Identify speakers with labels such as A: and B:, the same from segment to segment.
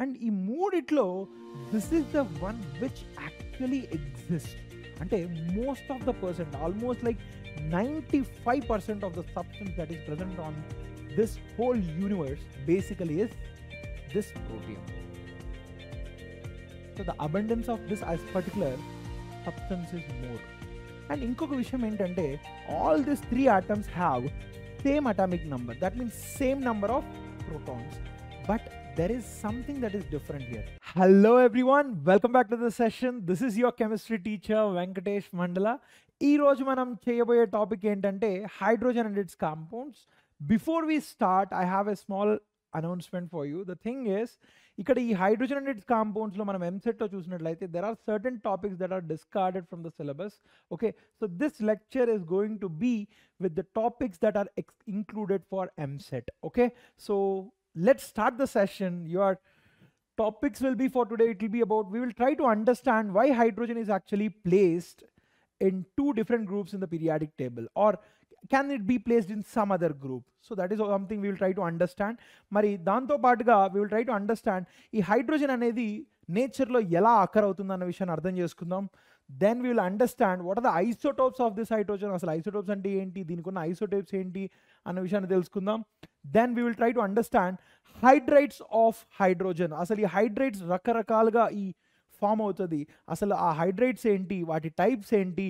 A: And ఈ మూడిట్లో this is the one which actually exist అంటే most of the percent almost like ninety five percent of the substance that is present on this whole universe basically is this protein so the abundance of this is particular substance is more and ఇంకొక విషయం ఏంటంటే all this three atoms have same atomic number that means same number of protons but there is something that is different here hello everyone welcome back to the session this is your chemistry teacher venkatesh mandala ఈ రోజు మనం చేయబోయే topic ఏంటంటే hydrogen and its compounds before we start I have a small announcement for you the thing is ఇక్కడ ఈ hydrogen and it's కాంపౌండ్స్లో మనం ఎంసెట్లో చూసినట్లయితే there are certain topics that are discarded from the syllabus okay so this lecture is going to be with the topics that are ex- included for MSET. Okay, so let's start the session. Your topics will be for today. It will be about we will try to understand why hydrogen is actually placed in two different groups in the periodic table, or can it be placed in some other group? So that is something we will try to understand. మరి దాంతో పాటుగా we will try to understand ఈ hydrogen అనేది నేచర్లో ఎలా occur అవుతుంది అన్న విషయాన్ని అర్థం చేసుకుందాం then we will understand what are the isotopes of this hydrogen అసలు ఐసోటోప్స్ అంటే ఏంటి దీనికి ఉన్న ఐసోటోప్స్ ఏంటి అన్న విషయాన్ని తెలుసుకుందాం then we will try to understand hydrides of hydrogen అసలు ఈ హైడ్రైట్స్ రకరకాలుగా ఈ ఫామ్ అవుతుంది. అసలు ఆ హైడ్రైట్స్ ఏంటి? వాటి టైప్స్ ఏంటి?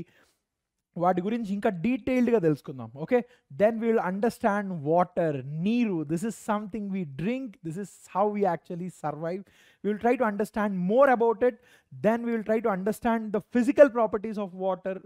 A: వాటి గురించి ఇంకా డీటెయిల్డ్గా తెలుసుకుందాం. Okay then we will understand water నీరు. This is something we drink this is how we actually survive we will try to understand more about it then we will try to understand the physical properties of water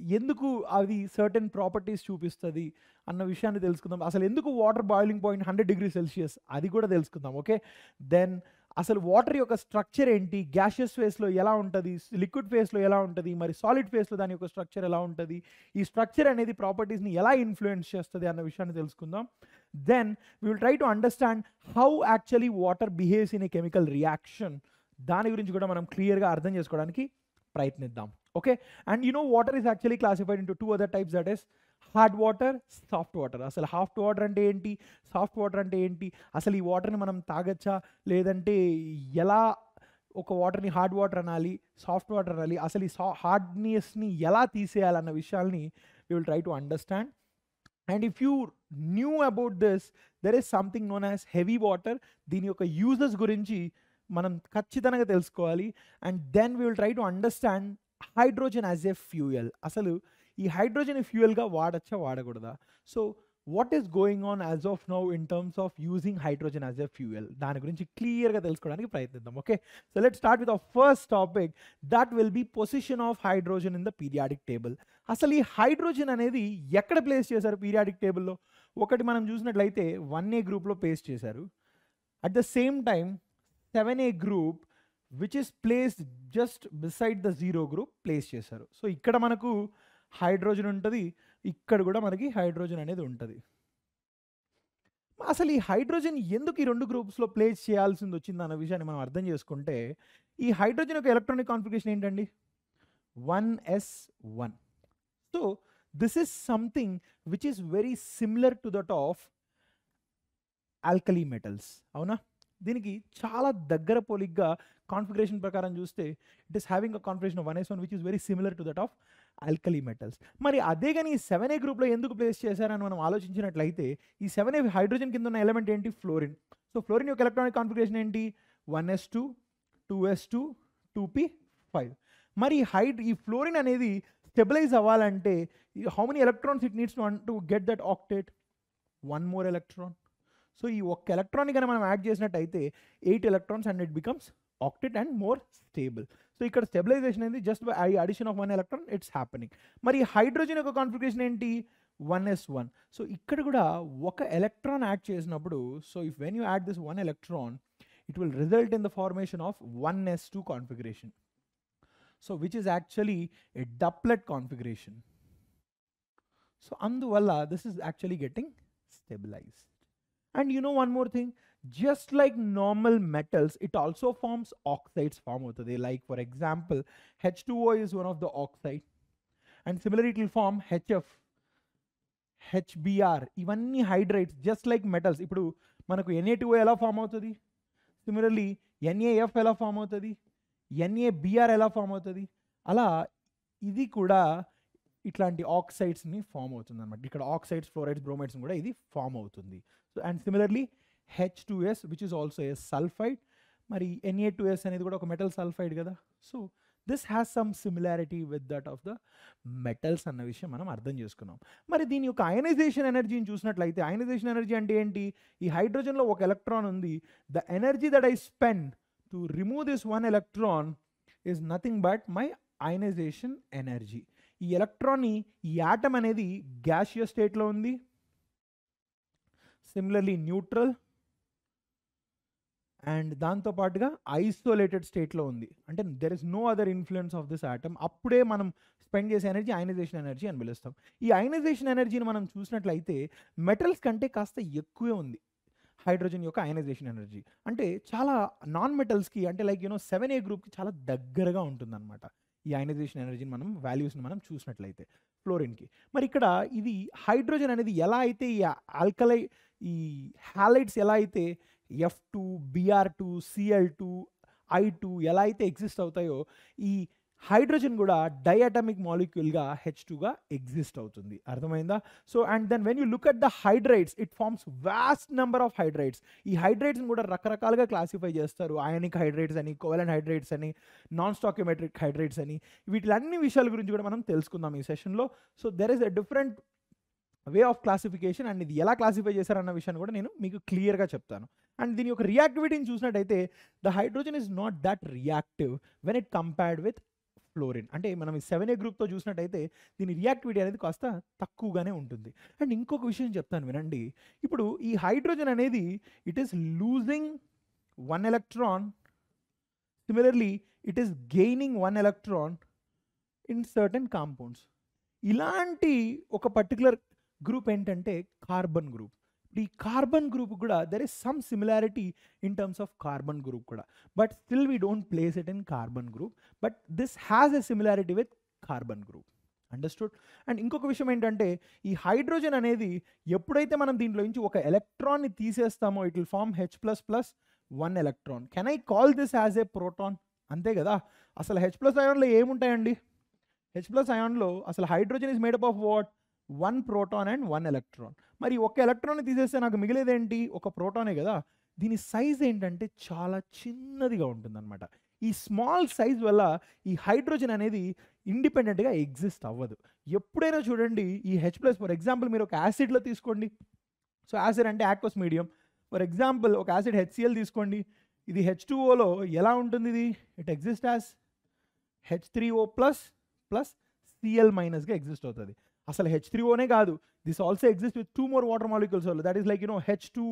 A: ఎందుకు అది certain properties చూపిస్తుంది అన్న విషయాన్ని తెలుసుకుందాం. అసలు ఎందుకు water boiling point hundred degree Celsius అది కూడా తెలుసుకుందాం ఓకే దెన్ అసలు వాటర్ యొక్క స్ట్రక్చర్ ఏంటి? గ్యాషియస్ ఫేస్లో ఎలా ఉంటుంది? లిక్విడ్ ఫేస్లో ఎలా ఉంటుంది? మరి సాలిడ్ ఫేస్లో దాని యొక్క స్ట్రక్చర్ ఎలా ఉంటుంది? ఈ స్ట్రక్చర్ అనేది ప్రాపర్టీస్ని ఎలా ఇన్ఫ్లుయెన్స్ చేస్తుంది అన్న విషయాన్ని తెలుసుకుందాం. Then we will try to understand how actually water behaves in a chemical reaction దాని గురించి కూడా మనం క్లియర్గా అర్థం చేసుకోవడానికి ప్రయత్నిద్దాం. Okay and you know water is actually classified into two other types that is hard water soft water అసలు హాఫ్ట్ వాటర్ అంటే ఏంటి? సాఫ్ట్ వాటర్ అంటే ఏంటి? అసలు ఈ వాటర్ని మనం తాగచ్చా? లేదంటే ఎలా ఒక వాటర్ని హార్డ్ వాటర్ అనాలి సాఫ్ట్ వాటర్ అనాలి అసలు ఈ సా హార్డ్నెస్ని ఎలా తీసేయాలన్న విషయాల్ని we will try to understand and if you knew about this there is something known as heavy water దీని యొక్క యూజెస్ గురించి మనం ఖచ్చితంగా తెలుసుకోవాలి. And then we will try to understand hydrogen as a fuel. అసలు ఈ హైడ్రోజన్ ఫ్యూయల్గా వాడచ్చా వాడకూడదా? So what is going on as of now in terms of using hydrogen as a fuel దాని గురించి క్లియర్గా తెలుసుకోవడానికి ప్రయత్నిద్దాం okay so let start with a first topic that will be position of hydrogen in the periodic table అసలు ఈ hydrogen అనేది ఎక్కడ place చేశారు పీరియాడిక్ టేబుల్లో ఒకటి మనం చూసినట్లయితే వన్ ఏ గ్రూప్లో ప్లేస్ చేశారు. At the same time seven A group which is place just beside the zero group place చేశారు. సో ఇక్కడ మనకు హైడ్రోజన్ ఉంటుంది ఇక్కడ కూడా మనకి హైడ్రోజన్ అనేది ఉంటుంది. అసలు ఈ హైడ్రోజన్ ఎందుకు ఈ రెండు గ్రూప్స్లో ప్లేస్ చేయాల్సింది వచ్చింది అన్న విషయాన్ని మనం అర్థం చేసుకుంటే ఈ హైడ్రోజన్ యొక్క ఎలక్ట్రానిక్ కాన్ఫిగరేషన్ ఏంటండి? One s one so this is something which is very similar to that of alkali metals అవునా? దీనికి చాలా దగ్గర పోలిగ్గా కాన్ఫిగరేషన్ ప్రకారం చూస్తే it is having a configuration one s one which is very similar to that of alkali metals మరి అదే కానీ ఈ సెవెన్ ఏ గ్రూప్లో ఎందుకు ప్లేస్ చేశారని మనం ఆలోచించినట్లయితే ఈ సెవెన్ ఏ హైడ్రోజన్ కింద ఉన్న ఎలిమెంట్ ఏంటి? ఫ్లోరిన్ సో ఫ్లోరిన్ యొక్క ఎలక్ట్రానిక్ కాన్ఫిగరేషన్ ఏంటి? One s two two s two two p five మరి హైడ్ ఈ ఫ్లోరిన్ అనేది స్టెబిలైజ్ అవ్వాలంటే how many electrons it needs to get that octet one more electron so ఈ ఒక్క ఎలక్ట్రాన్ కనుక మనం యాడ్ చేసినట్టయితే eight electrons and it becomes octet and more stable. So ఇక్కడ స్టెబిలైజేషన్ అనేది just by I addition of one electron it's happening. మరి hydrogen యొక్క configuration ఏంటి? One s one. సో ఇక్కడ కూడా ఒక ఎలక్ట్రాన్ యాడ్ చేసినప్పుడు so if when you add this one electron it will result in the formation of one s two configuration. So which is actually a duplet configuration. So అందువల్ల this is actually getting stabilized. And you know one more thing just like normal metals it also forms oxides form అవుతుంది like for example H two O is one of the oxide and similar it will form HF HBR ఇవన్నీ hydrides just like metals ఇప్పుడు మనకు ఎన్ఏ two O ఎలా form అవుతుంది? Similarly NAF ఎలా form అవుతుంది? NaBr ఎలా form అవుతుంది? అలా ఇది కూడా ఇట్లాంటి ఆక్సైడ్స్ని ఫామ్ అవుతుంది అనమాట ఇక్కడ ఆక్సైడ్స్ ఫ్లోరైడ్స్ బ్రోమైడ్స్ కూడా ఇది ఫామ్ అవుతుంది. So and similarly H two S which is also S sulphide మరి ఎన్ఏ టూ ఎస్ అనేది కూడా ఒక మెటల్ సల్ఫైడ్ కదా. So this has some similarity with that of the metals అన్న విషయం మనం అర్థం చేసుకున్నాం. మరి దీని యొక్క అయనైజేషన్ ఎనర్జీని చూసినట్లయితే అయనైజేషన్ ఎనర్జీ అంటే ఏంటి? ఈ హైడ్రోజన్లో ఒక ఎలక్ట్రాన్ ఉంది. The energy that I spend to remove this one electron is nothing but my ionization energy ఈ ఎలక్ట్రాన్ని ఈ యాటమ్ అనేది గ్యాషియస్ స్టేట్లో ఉంది. సిమిలర్లీ న్యూట్రల్ అండ్ దాంతో పాటుగా ఐసోలేటెడ్ స్టేట్లో ఉంది. అంటే there is no other influence of this atom అప్పుడే మనం స్పెండ్ చేసే ఎనర్జీ అయనైజేషన్ ఎనర్జీ అని పిలుస్తాం. ఈ అయనైజేషన్ ఎనర్జీని మనం చూసినట్లయితే మెటల్స్ కంటే కాస్త ఎక్కువే ఉంది. హైడ్రోజన్ యొక్క అయనైజేషన్ ఎనర్జీ అంటే చాలా నాన్ మెటల్స్కి అంటే లైక్ యూనో సెవెన్ ఏ గ్రూప్కి చాలా దగ్గరగా ఉంటుందన్నమాట. ఈ అయనైజేషన్ ఎనర్జీని మనం వాల్యూస్ని మనం చూసినట్లయితే ఫ్లోరిన్కి మరి ఇక్కడ ఇది హైడ్రోజన్ అనేది ఎలా అయితే ఈ ఆల్కలై ఈ హ్యాలైట్స్ ఎలా అయితే F two Br two Cl two I two ఎలా అయితే ఎగ్జిస్ట్ అవుతాయో ఈ హైడ్రోజన్ కూడా డైఅటమిక్ మాలిక్యూల్గా హెచ్ టూగా ఎగ్జిస్ట్ అవుతుంది. అర్థమైందా? So and then when you look at the hydrides it forms vast number of hydrides ఈ హైడ్రైడ్స్ని కూడా రకరకాలుగా క్లాసిఫై చేస్తారు. అయానిక్ హైడ్రైడ్స్ అని కోవలెంట్ హైడ్రైడ్స్ అని నాన్ స్టాక్యోమెట్రిక్ హైడ్రైడ్స్ అని. వీటిలన్ని విషయాల గురించి కూడా మనం తెలుసుకుందాం ఈ సెషన్లో. So there is a different way of classification and ఇది ఎలా క్లాసిఫై చేశారన్న విషయాన్ని కూడా నేను మీకు క్లియర్గా చెప్తాను. అండ్ దీని యొక్క రియాక్టివిటీని చూసినట్టయితే the hydrogen is not that reactive when it compared with fluorine. అంటే మనం ఈ సెవెన్ ఏ గ్రూప్తో చూసినట్టయితే దీని రియాక్టివిటీ అనేది కాస్త తక్కువగానే ఉంటుంది. అండ్ ఇంకొక విషయం చెప్తాను వినండి. ఇప్పుడు ఈ హైడ్రోజన్ అనేది it is losing one electron similarly it is gaining one electron in certain compounds ఇలాంటి ఒక పర్టికులర్ గ్రూప్ ఏంటంటే కార్బన్ గ్రూప్ ఈ కార్బన్ గ్రూప్ కూడా there is some similarity in terms of carbon group కూడా but still we don't place it in carbon group but this has a similarity with carbon group understood and ఇంకొక విషయం ఏంటంటే ఈ hydrogen అనేది ఎప్పుడైతే మనం దీంట్లో నుంచి ఒక ఎలక్ట్రాన్ని తీసేస్తామో it will form H plus plus one electron can I call this as a proton అంతే కదా? అసలు హెచ్ ప్లస్ అయాన్లో ఏముంటాయండి? హెచ్ ప్లస్ అయాన్లో అసలు hydrogen is made up of what one proton and one electron. మరి ఒక ఎలక్ట్రాన్ తీసేస్తే నాకు మిగిలేదేంటి? ఒక ప్రోటానే కదా. దీని సైజ్ ఏంటంటే చాలా చిన్నదిగా ఉంటుందన్నమాట. ఈ స్మాల్ సైజ్ వల్ల ఈ హైడ్రోజన్ అనేది ఇండిపెండెంట్గా ఎగ్జిస్ట్ అవ్వదు. ఎప్పుడైనా చూడండి ఈ హెచ్ ప్లస్ ఫర్ ఎగ్జాంపుల్ మీరు ఒక యాసిడ్లో తీసుకోండి. సో యాసిడ్ అంటే యాక్వస్ మీడియం ఫర్ ఎగ్జాంపుల్ ఒక యాసిడ్ హెచ్సిఎల్ తీసుకోండి. ఇది హెచ్ టూఓలో ఎలా ఉంటుంది ఇది? It exist as H three O plus plus Cl మైనస్గా exist అవుతుంది. అసలు హెచ్ త్రీ ఓనే కాదు. This also exist with two more water molecules వల్ల that is like you know H two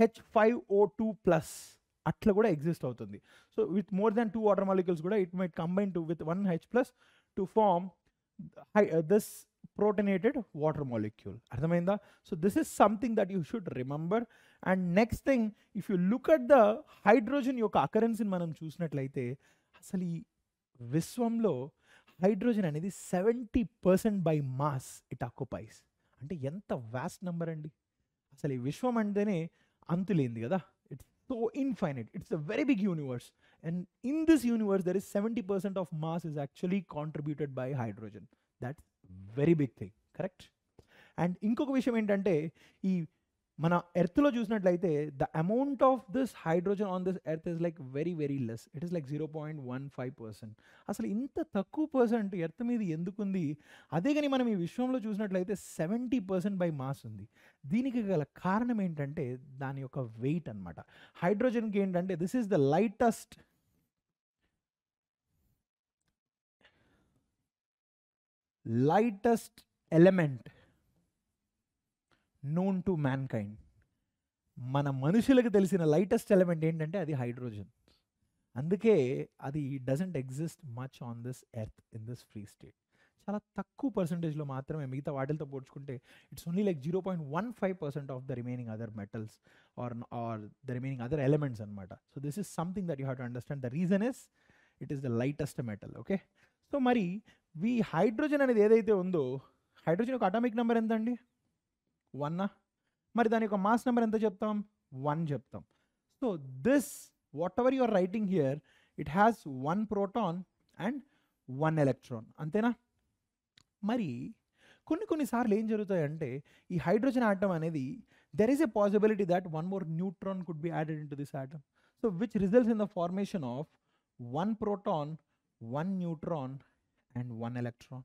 A: H five O two plus అట్లా కూడా exist అవుతుంది. So with more than two water molecules కూడా it might combine to with one H plus to form this protonated water molecule అర్థమైందా? So this is something that you should remember and next thing if you look at the hydrogen యొక్క అకరెన్స్ని మనం చూసినట్లయితే అసలు ఈ విశ్వంలో hydrogen అనేది seventy percent by mass it occupies. అంటే ఎంత వాస్ట్ నెంబర్ అండి? అసలు ఈ విశ్వం అంటేనే అంతులేంది కదా? It's so infinite it's a very big universe and in this universe there is seventy percent of mass is actually contributed by hydrogen that's very big thing correct and ఇంకొక విషయం ఏంటంటే ఈ మన ఎర్త్లో చూసినట్లయితే the amount of this hydrogen on this earth is like very very less it is like zero point one five percent అసలు ఇంత తక్కువ పర్సెంట్ ఎర్త్ మీద ఎందుకుంది అదే కానీ మనం ఈ విశ్వంలో చూసినట్లయితే సెవెంటీ పర్సెంట్ బై మాస్ ఉంది. దీనికి గల కారణం ఏంటంటే దాని యొక్క వెయిట్ అనమాట హైడ్రోజన్కి ఏంటంటే this is the lightest lightest element known to mankind మన మనుషులకు తెలిసిన లైటెస్ట్ ఎలిమెంట్ ఏంటంటే అది హైడ్రోజన్ అందుకే అది doesn't exist much on this earth in this free state చాలా తక్కువ పర్సంటేజ్లో మాత్రమే మిగతా వాటితో పోడ్చుకుంటే it's only like zero point one five percent of the remaining other metals or or the remaining other elements అనమాట so this is something that you have to understand the reason is it is the lightest metal okay so మరి ఈ hydrogen అనేది ఏదైతే ఉందో hydrogen ఒక atomic number ఎంత అండి వన్నా? మరి దాని యొక్క మాస్ నెంబర్ ఎంత చెప్తాం? వన్ చెప్తాం. So this whatever your writing here it has one proton and one electron. అంతేనా? మరి కొన్ని కొన్నిసార్లు ఏం జరుగుతాయంటే ఈ హైడ్రోజన్ ఆటం అనేది there is a possibility that one more neutron could be added into this atom so which results in the formation of one proton one neutron and one electron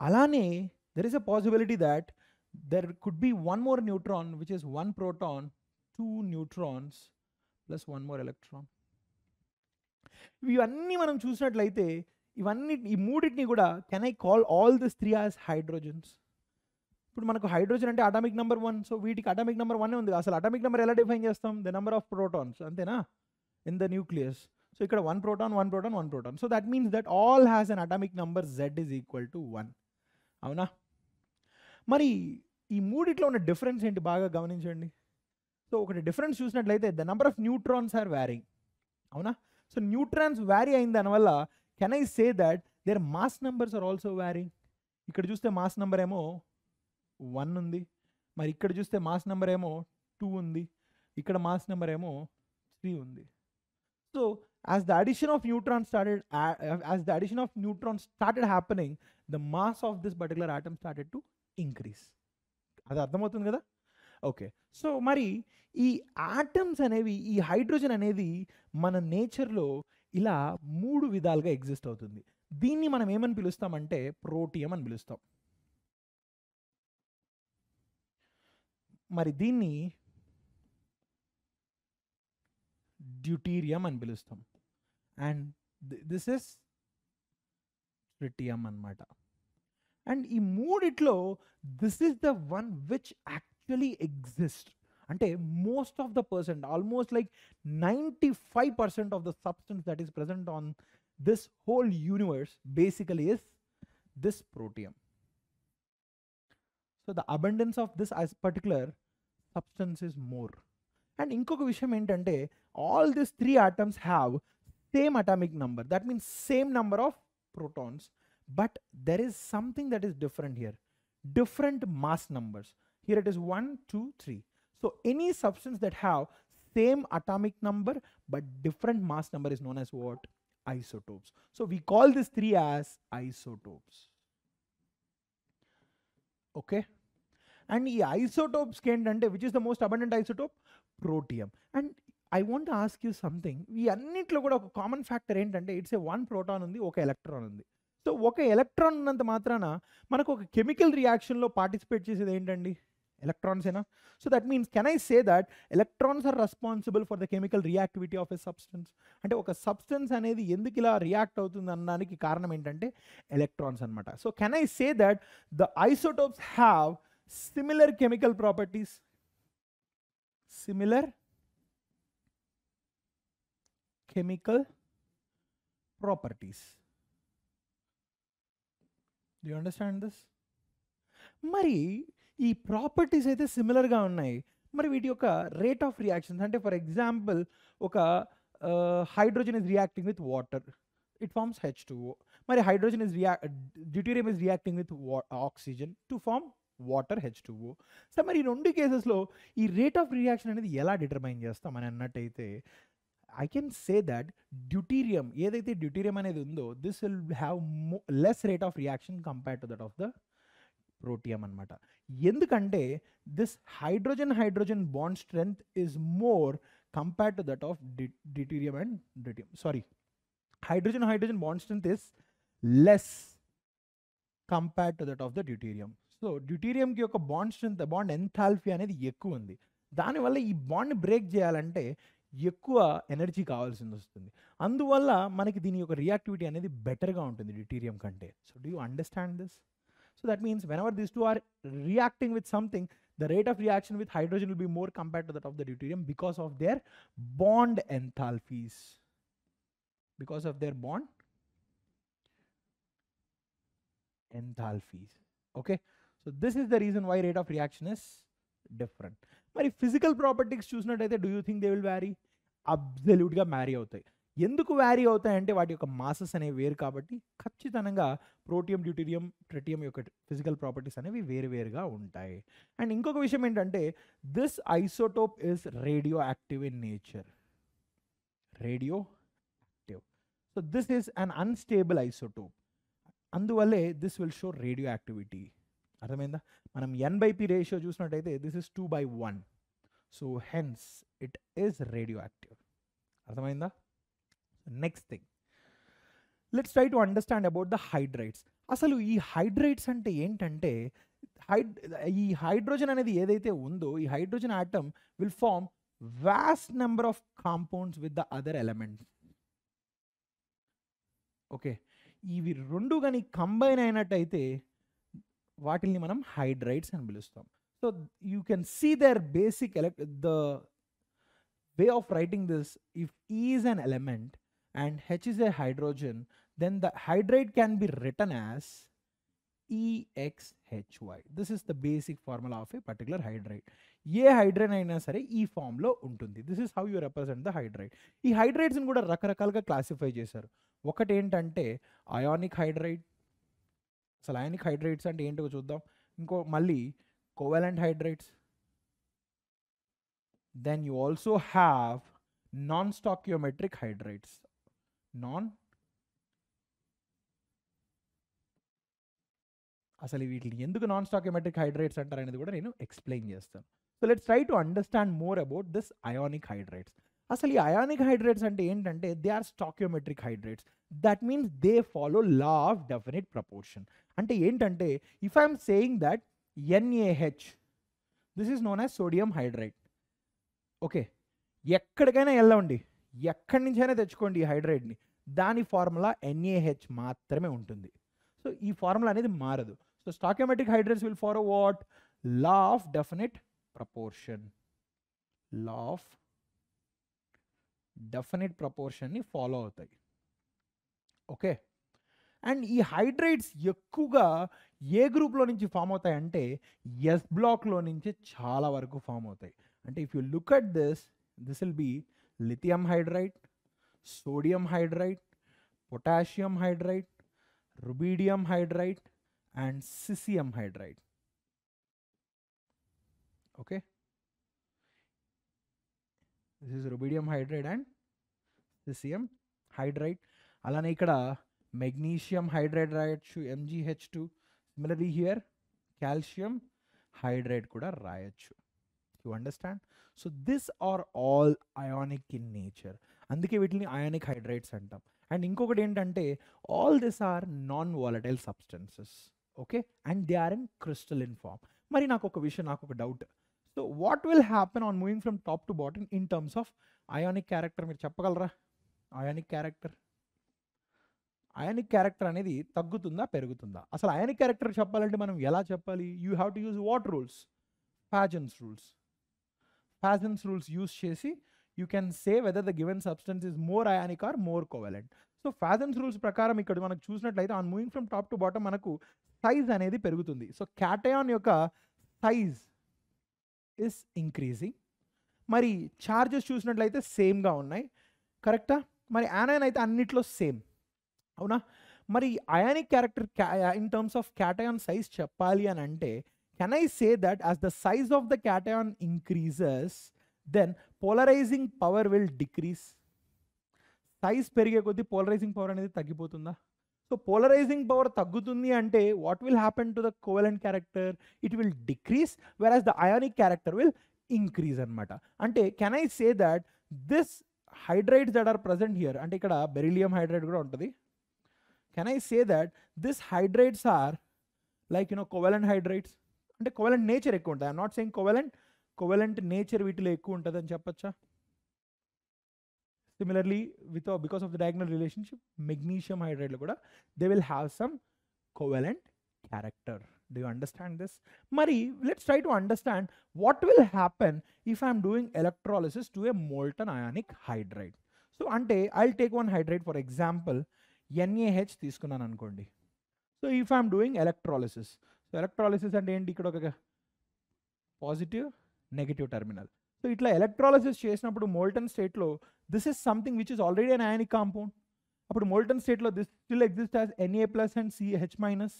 A: అలానే there is a possibility that there could be one more neutron which is one proton two neutrons plus one more electron ఇవన్నీ మనం చూసినట్లయితే ఇవన్నీ ఈ మూడింటిని కూడా can I call all this three as hydrogens ఇప్పుడు మనకు హైడ్రోజన్ అంటే అటామిక్ నెంబర్ వన్ సో వీటికి అటామిక్ నెంబర్ వన్ ఉంది? అసలు అటామిక్ నెంబర్ ఎలా డిఫైన్ చేస్తాం? ద నెంబర్ ఆఫ్ ప్రోటాన్స్ అంతేనా? ఇన్ ద న్యూక్లియస్ సో ఇక్కడ one proton one proton one proton so that means that all has an atomic number Z is equal to one అవునా? మరి ఈ మూడిట్లో ఉన్న difference ఏంటి? బాగా గమనించండి. సో ఒకటి డిఫరెన్స్ చూసినట్లయితే the number of neutrons are vary అవునా? సో న్యూట్రాన్స్ వ్యారీ అయిన దానివల్ల can I say that their mass numbers are also varying ఇక్కడ చూస్తే మాస్ నెంబర్ ఏమో వన్ ఉంది. మరి ఇక్కడ చూస్తే మాస్ నెంబర్ ఏమో టూ ఉంది. ఇక్కడ మాస్ నెంబర్ ఏమో త్రీ ఉంది. So as the addition of neutron started as the addition of neutron started happening the mass of this particular atom started to increase అది అర్థమవుతుంది కదా? ఓకే. సో మరి ఈ ఆటమ్స్ అనేవి ఈ హైడ్రోజన్ అనేది మన నేచర్లో ఇలా మూడు విధాలుగా ఎగ్జిస్ట్ అవుతుంది. దీన్ని మనం ఏమని పిలుస్తామంటే ప్రోటియం అని పిలుస్తాం. మరి దీన్ని డ్యూటీరియం అని పిలుస్తాం. అండ్ దిస్ ఇస్ ట్రిటియం అన్నమాట. అండ్ ఈ మూడిట్లో this is the one which actually exist అంటే most of the percent almost like ninety five percent of the substance that is present on this whole universe basically is this protium so the abundance of this as particular substance is more and ఇంకొక విషయం ఏంటంటే all this three atoms have same atomic number that means same number of protons. but there is something that is different here different mass numbers here it is 1 2 3 so any substance that have same atomic number but different mass number is known as what isotopes so we call these three as isotopes okay and ఈ ఐసోటోప్స్కి ఏంటంటే which is the most abundant isotope protium and I want ask you something ఈ అన్నింటిలో కూడా ఒక common factor ఏంటంటే it's a one proton ఉంది ఒక electron ఉంది సో ఒక ఎలక్ట్రాన్ ఉన్నంత మాత్రాన మనకు ఒక కెమికల్ రియాక్షన్లో పార్టిసిపేట్ చేసేది ఏంటండి? ఎలక్ట్రాన్సేనా so that means can I say that electrons are responsible for the chemical reactivity of a substance? అంటే ఒక సబ్స్టెన్స్ అనేది ఎందుకు ఇలా రియాక్ట్ అవుతుంది అనడానికి కారణం ఏంటంటే ఎలక్ట్రాన్స్ అనమాట so can I say that the isotopes have similar chemical properties? Similar chemical properties. You understand this మరి ఈ ప్రాపర్టీస్ అయితే సిమిలర్గా ఉన్నాయి. మరి వీటి యొక్క రేట్ ఆఫ్ రియాక్షన్స్ అంటే ఫర్ ఎగ్జాంపుల్ ఒక hydrogen is reacting with water it forms H two O మరి hydrogen is Riya deuterium is reacting with oxygen to form water H two so మరి ఈ రెండు కేసెస్లో ఈ రేట్ ఆఫ్ రియాక్షన్ అనేది ఎలా డిటర్మైన్ చేస్తామని అన్నట్టయితే I can say that deuterium ఏదైతే డ్యూటీరియం అనేది ఉందో this will have less rate of reaction compare to that of the protium అనమాట ఎందుకంటే this hydrogen hydrogen bond strength is more compare to that of deuterium and deuterium sorry hydrogen hydrogen bond strength is less compare to that of the deuterium so డ్యూటీరియంకి యొక్క bond strength bond enthalpy అనేది ఎక్కువ ఉంది. దానివల్ల ఈ బాండ్ని break చేయాలంటే ఎక్కువ energy కావాల్సింది వస్తుంది అందువల్ల మనకి దీని యొక్క రియాక్టివిటీ అనేది బెటర్గా ఉంటుంది డ్యూటీరియం కంటే so do you understand this so that means whenever this two are reacting with something the rate of reaction with hydrogen will be more compare to that of the deuterium because of their bond enthalpies because of their bond enthalpies okay so this is the reason why rate of reaction is different మరి physical properties చూసినట్టయితే do you think they will vary అబ్జల్యూట్గా marry అవుతాయి. ఎందుకు vary అవుతాయంటే వాటి యొక్క masses అనేవి వేరు కాబట్టి ఖచ్చితంగా ప్రోటియం డ్యూటీరియం ట్రిటియం యొక్క ఫిజికల్ ప్రాపర్టీస్ అనేవి వేరు వేరుగా ఉంటాయి. అండ్ ఇంకొక విషయం ఏంటంటే this isotope is radioactive in nature radioactive so this is an unstable isotope అందువల్లే this will show radioactivity అర్థమైందా? మనం ఎన్ బై పి రేషియో చూసినట్టయితే this is two by one so hence it is radioactive అర్థమైందా next thing let's try to understand about the hydrides అసలు ఈ hydrides అంటే ఏంటంటే hide ఈ హైడ్రోజన్ అనేది ఏదైతే ఉందో ఈ hydrogen atom will form vast number of compounds with the other elements okay ఇవి రెండు కానీ కంబైన్ అయినట్టయితే వాటిని మనం హైడ్రైట్స్ అని పిలుస్తాం. So you can see there basic elect the way of writing this if is an element and H is a hydrogen then the hydrate can be written as EXHY this is the basic formula of a particular hydride a hydrate అయినా సరే ఈ ఫామ్లో ఉంటుంది. This is how you represent the hydride ఈ హైడ్రైట్స్ని కూడా రకరకాలుగా classify చేశారు. ఒకటి ఏంటంటే అయానిక్ హైడ్రైట్ అసలు అయానిక్ హైడ్రైట్స్ అంటే ఏంటో చూద్దాం. ఇంకో మళ్ళీ covalent hydrides. Then you also have non stoichiometric hydrides non అసలు వీటిని ఎందుకు నాన్ స్టాక్యోమెట్రిక్ హైడ్రేట్స్ అంటారు అనేది కూడా నేను ఎక్స్ప్లెయిన్ చేస్తాను. So let's try to understand more about this ionic hydrates అసలు ఈ అయానిక్ హైడ్రేట్స్ అంటే ఏంటంటే they are stoichiometric hydrates that means they follow law of definite proportion అంటే ఏంటంటే if I'm saying that N A H this is known as sodium hydride okay ఎక్కడికైనా వెళ్ళండి ఎక్కడి నుంచైనా తెచ్చుకోండి ఈ హైడ్రేట్ని దాని ఫార్ములా ఎన్ఏహెచ్ మాత్రమే ఉంటుంది. సో ఈ ఫార్ములా అనేది మారదు. So stoichiometric hydrates will follow what law of definite proportion law of definite ప్రపోర్షన్ని follow అవుతాయి. ఓకే అండ్ ఈ హైడ్రేట్స్ ఎక్కువగా ఏ గ్రూప్లో నుంచి ఫామ్ అవుతాయి అంటే ఎస్ బ్లాక్లో నుంచి చాలా వరకు ఫామ్ అవుతాయి. అంటే if you look at this this will be lithium hydride sodium hydride potassium hydride rubidium hydride and caesium hydride. Okay? This is rubidium hydride and caesium hydride. అలానే ఇక్కడ మెగ్నీషియం హైడ్రైడ్ రాయొచ్చు M G H two similarly here calcium hydride కూడా రాయొచ్చు. You understand so this are all ionic in nature అందుకే వీటిని ionic hydrides అంటాం. And ఇంకొకటి ఏంటంటే all this are non volatile substances okay and they are in crystal in form మరి నాకు ఒక విషయం నాకు ఒక doubt so what will happen on moving from top to bottom in terms of ionic character మీరు చెప్పగలరా? అయానిక్ క్యారెక్టర్ అయానిక్ క్యారెక్టర్ అనేది తగ్గుతుందా పెరుగుతుందా? అసలు అయానిక్ క్యారెక్టర్ చెప్పాలంటే మనం ఎలా చెప్పాలి? You have to use what rules? Fajans rules. Fajans rules use చేసి you can say whether the given substance is more ionic or more covalent. So Fajans rules ప్రకారం ఇక్కడ మనకు చూసినట్లయితే on moving from top to bottom మనకు size అనేది పెరుగుతుంది. So cation యొక్క size is increasing. మరి చార్జెస్ చూసినట్లయితే సేమ్గా ఉన్నాయి. కరెక్టా? మరి యానైన్ అయితే అన్నిట్లో సేమ్. అవునా? మరి ionic character in terms of cation size చెప్పాలి అని అంటే can I say that as the size of the cation increases then polarising power will decrease size పెరిగే కొద్దీ పోలరైజింగ్ పవర్ అనేది తగ్గిపోతుందా? సో పోలరైజింగ్ పవర్ తగ్గుతుంది అంటే what will happen to the covalent character it will decrease whereas the ionic character will increase అనమాట అంటే can I say that this hydrides that are present here అంటే ఇక్కడ beryllium hydride కూడా ఉంటుంది? Can I say that this hydrides are like you know covalent hydrides అంటే covalent nature ఎక్కువ ఉంటుంది. I'm not saying covalent covalent nature వీటిలో ఎక్కువ ఉంటుంది అని చెప్పచ్చా? Similarly with because of the diagonal relationship magnesium హైడ్రైడ్లో కూడా they will have some covalent character do you understand this మరి let's try to understand what will happen if I'm doing electrolysis to a molten ionic hydride so అంటే I take one hydride for example NAH తీసుకున్నాను అనుకోండి. So if I'm doing electrolysis so electrolysis అంటే ఏంటి? ఇక్కడ ఒక positive negative terminal so ఇట్లా electrolysis చేసినప్పుడు molten స్టేట్లో this is something which is already an ionic compound అప్పుడు మోల్టన్ స్టేట్లో this still exist as NA plus and CH minus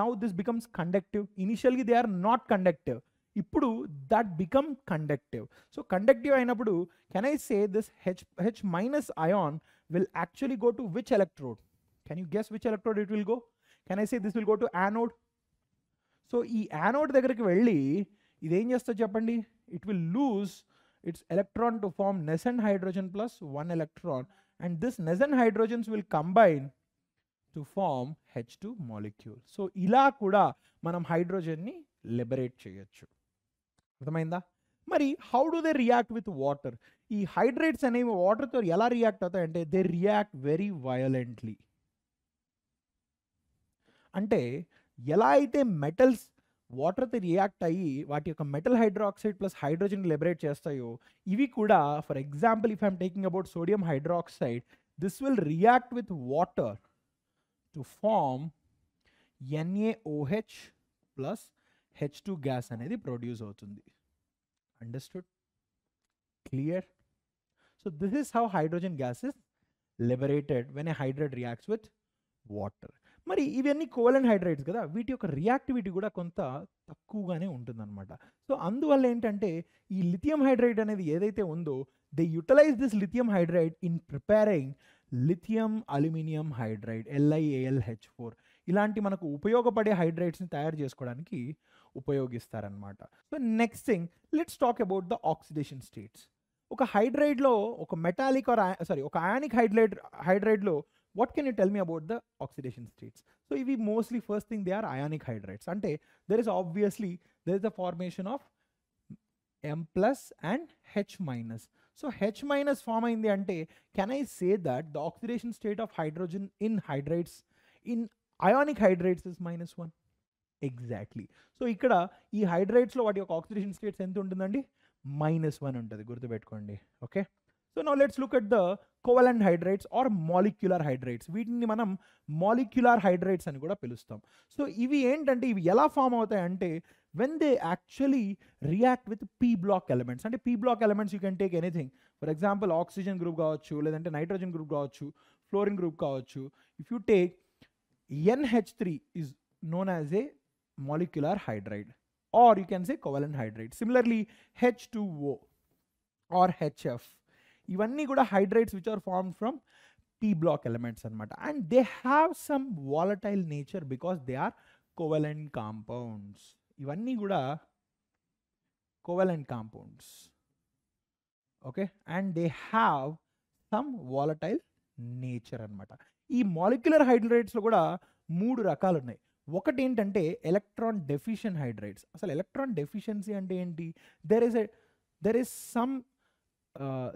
A: now this becomes conductive ఇనిషియల్గా దే ఆర్ నాట్ కండక్టివ్ ఇప్పుడు that become conductive so conductive అయినప్పుడు can I say this H H minus ion will actually go to which electrode? Can you guess which electrode it will go? Can I say this will go to anode? So ఈ anode దగ్గరికి వెళ్ళి ఇదేం చేస్తా చెప్పండి it will lose its electron to form nascent hydrogen plus one electron and this nascent hydrogens will combine to form H two molecule so ఇలా కూడా మనం హైడ్రోజన్ని లిబరేట్ చేయొచ్చు అర్థమైందా మరి how do they react with water ఈ hydrates అనేవి వాటర్తో ఎలా రియాక్ట్ అవుతాయంటే దే రియాక్ట్ వెరీ వయలెంట్లీ అంటే ఎలా అయితే మెటల్స్ వాటర్తో రియాక్ట్ అయ్యి వాటి యొక్క metal hydroxide plus hydrogen liberate చేస్తాయో ఇవి కూడా for example if I'm taking about sodium hydroxide this will react with water to form NaOH plus H two gas అనేది ప్రొడ్యూస్ అవుతుంది. Understood clear so this is how hydrogen gas is liberated when a hydrate reacts with water మరి ఇవన్నీ covalent hydrates కదా వీటి యొక్క reactivity కూడా కొంత తక్కువగానే ఉంటుందన్నమాట. సో అందువల్ల ఏంటంటే ఈ లిథియం హైడ్రైడ్ అనేది ఏదైతే ఉందో they utilise this lithium hydride in preparing lithium aluminium hydride L I A L H four ఇలాంటి మనకు ఉపయోగపడే హైడ్రైడ్స్ని తయారు చేసుకోవడానికి ఉపయోగిస్తారనమాట so next thing let's talk about the oxidation states ఒక హైడ్రైడ్లో ఒక మెటాలిక్ ఆర్ సారీ ఒక ionic hydride హైడ్రైడ్లో what can you tell me about the oxidation states so ఇవి mostly first thing they are ionic hydrides అంటే there is obviously there is the formation of M plus and H minus so H minus form అయింది అంటే can I say that the oxidation state of hydrogen in hydrides in ionic hydrides is minus one exactly so ఇక్కడ ఈ హైడ్రైడ్స్లో వాటి యొక్క oxidation states ఎంత ఉంటుందండి? Minus one ఉంటుంది గుర్తుపెట్టుకోండి. Okay so now let's look at the covalent hydrides or molecular hydrides వీటిని మనం మాలిక్యులర్ హైడ్రైడ్స్ అని కూడా పిలుస్తాం. సో ఇవి ఏంటంటే ఇవి ఎలా ఫామ్ అవుతాయి అంటే when they actually react with P block elements అంటే P block elements you can take anything for example oxygen group కావచ్చు లేదంటే నైట్రోజన్ గ్రూప్ కావచ్చు ఫ్లోరిన్ గ్రూప్ కావచ్చు. If you take N H three is known as a molecular hydride or you can say covalent hydride. Similarly h2o or hf ఇవన్నీ కూడా hydrides which are form from P block elements అనమాట and they have some volatile nature because they are covalent compounds ఇవన్నీ కూడా covalent compounds okay and they have some volatile nature అనమాట ఈ molecular హైడ్రైడ్స్లో కూడా మూడు రకాలు ఉన్నాయి ఒకటి ఏంటంటే ఎలక్ట్రాన్ డెఫిషియన్ హైడ్రైడ్స్. అసలు ఎలక్ట్రాన్ డెఫిషియన్సీ అంటే ఏంటి? There is a there is some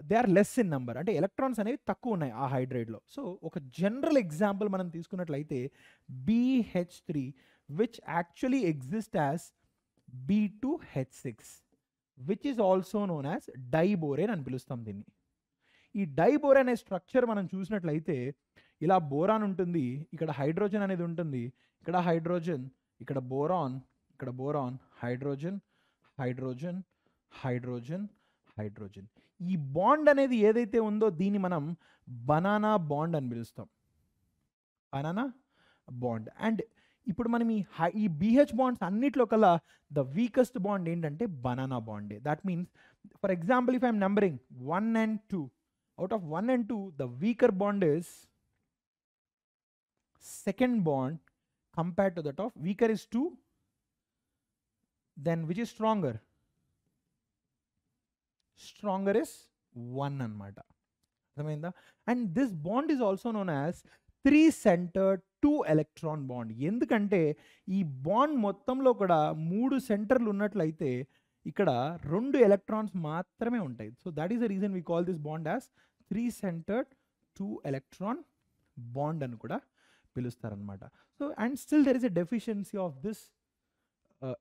A: they are less in number అంటే ఎలక్ట్రాన్స్ అనేవి తక్కువ ఉన్నాయి ఆ హైడ్రైడ్లో. సో ఒక జనరల్ ఎగ్జాంపుల్ మనం తీసుకున్నట్లయితే BH three which actually exist as B two H six which is also known as diborane అని పిలుస్తాం దీన్ని. ఈ డైబోర్ అనే స్ట్రక్చర్ మనం చూసినట్లయితే ఇలా బోరాన్ ఉంటుంది ఇక్కడ హైడ్రోజన్ అనేది ఉంటుంది ఇక్కడ హైడ్రోజన్ ఇక్కడ బోరాన్ ఇక్కడ boron hydrogen hydrogen hydrogen hydrogen. ఈ బాండ్ అనేది ఏదైతే ఉందో దీన్ని మనం బనానా బాండ్ అని పిలుస్తాం. Banana bond. అండ్ ఇప్పుడు మనం ఈ హై ఈ బీహెచ్ బాండ్స్ అన్నిట్లో కల్లా ద వీకెస్ట్ బాండ్ ఏంటంటే banana బాండే. That means for example if I'm numbering one and two out of one and two the weaker bond is second bond compared to that of weaker is 2 then which is stronger? Stronger is 1 అనమాట అర్థమైందా? And this bond is also known as three centre two electron bond ఎందుకంటే ఈ bond మొత్తంలో కూడా మూడు సెంటర్లు ఉన్నట్లయితే ఇక్కడ రెండు ఎలక్ట్రాన్స్ మాత్రమే ఉంటాయి. So that is the reason we call this bond as three centred two electron bond అని కూడా పిలుస్తారనమాట so and still there is a deficiency of this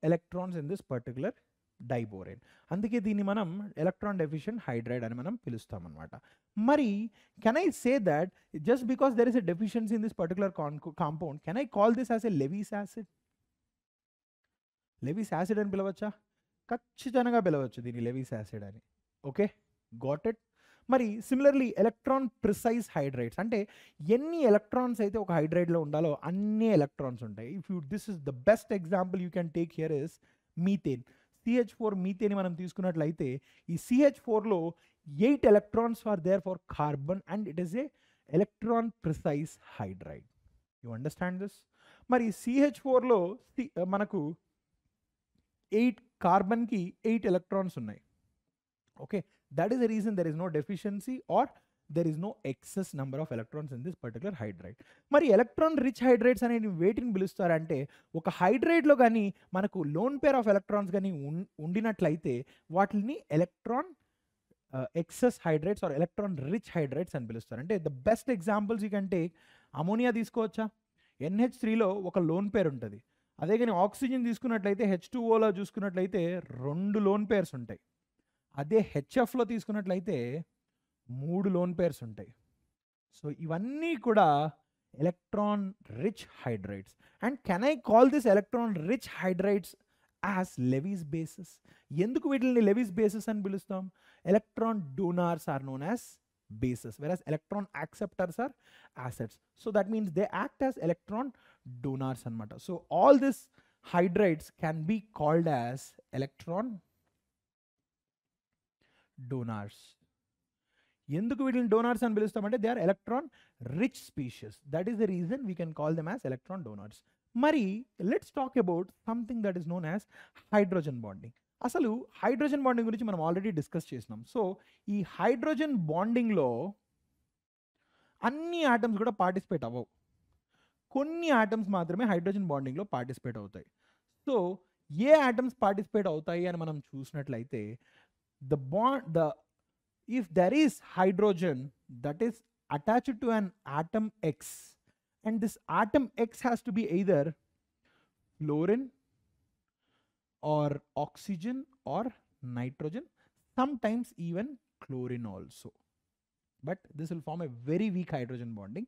A: electrons in this particular diborane అందుకే దీన్ని మనం ఎలక్ట్రాన్ డెఫిషియెంట్ హైడ్రైడ్ అని మనం పిలుస్తామన్నమాట. మరి can I say that just because there is a deficiency in this particular compound can I call this as a Lewis acid Lewis acid అని పిలవచ్చా? ఖచ్చితంగా పిలవచ్చు దీన్ని లెవీస్ యాసిడ్ అని. ఓకే గాట్ ఇట్ మరి సిమిలర్లీ ఎలక్ట్రాన్ ప్రిసైజ్ హైడ్రైడ్స్ అంటే ఎన్ని electrons అయితే ఒక హైడ్రైడ్లో ఉండాలో అన్ని ఎలక్ట్రాన్స్ ఉంటాయి. If you this is the best example you can take here is methane CH four methane మనం తీసుకున్నట్లయితే ఈ సిహెచ్ ఫోర్లో eight electrons are there for carbon and it is a electron precise hydride you understand this మరి CH ఫోర్లో మనకు eight కార్బన్కి eight electrons ఉన్నాయి. Okay that is the reason there is no deficiency or there is no excess number of electrons in this particular hydride మరి electron rich hydrides అనేవి వేటిని పిలుస్తారంటే ఒక హైడ్రైడ్లో కానీ మనకు లోన్ పేర్ ఆఫ్ ఎలక్ట్రాన్స్ కానీ ఉండినట్లయితే వాటిని electron excess hydrates or electron rich hydrides అని పిలుస్తారు. అంటే ద బెస్ట్ ఎగ్జాంపుల్స్ ఈ కంటే అమోనియా తీసుకోవచ్చా? ఎన్హెచ్ త్రీలో ఒక లోన్ పేర్ ఉంటుంది. అదే కానీ ఆక్సిజన్ తీసుకున్నట్లయితే హెచ్ టూ ఓలో చూసుకున్నట్లయితే రెండు లోన్ పేర్స్ ఉంటాయి. అదే హెచ్ఎఫ్లో తీసుకున్నట్లయితే మూడు లోన్ పేర్స్ ఉంటాయి. సో ఇవన్నీ కూడా electron rich hydrides and can I call this electron rich hydrides as Lewis bases? ఎందుకు వీటిని లెవీస్ బేసిస్ అని పిలుస్తాం? Electron donors are known as bases where electron acceptors are acids. So that means they act as electron donors అనమాట so all this hydrides can be called as electron donors. ఎందుకు వీటిని donors అని పిలుస్తామంటే they are electron rich species. That is the reason we can call them as electron donors. మరి let's talk about something that is known as hydrogen bonding. అసలు hydrogen bonding గురించి మనం already discuss చేసినాం. So ఈ hydrogen బాండింగ్లో అన్ని atoms కూడా participate అవ్వవు. కొన్ని ఆటమ్స్ మాత్రమే హైడ్రోజన్ బాండింగ్లో పార్టిసిపేట్ అవుతాయి. సో ఏ ఆటమ్స్ పార్టిసిపేట్ అవుతాయి అని మనం చూసినట్లయితే the bond the if there is hydrogen that is attached to an atom X and this atom X has to be either fluorine or oxygen or nitrogen sometimes even chlorine also. But this will form a very weak hydrogen bonding.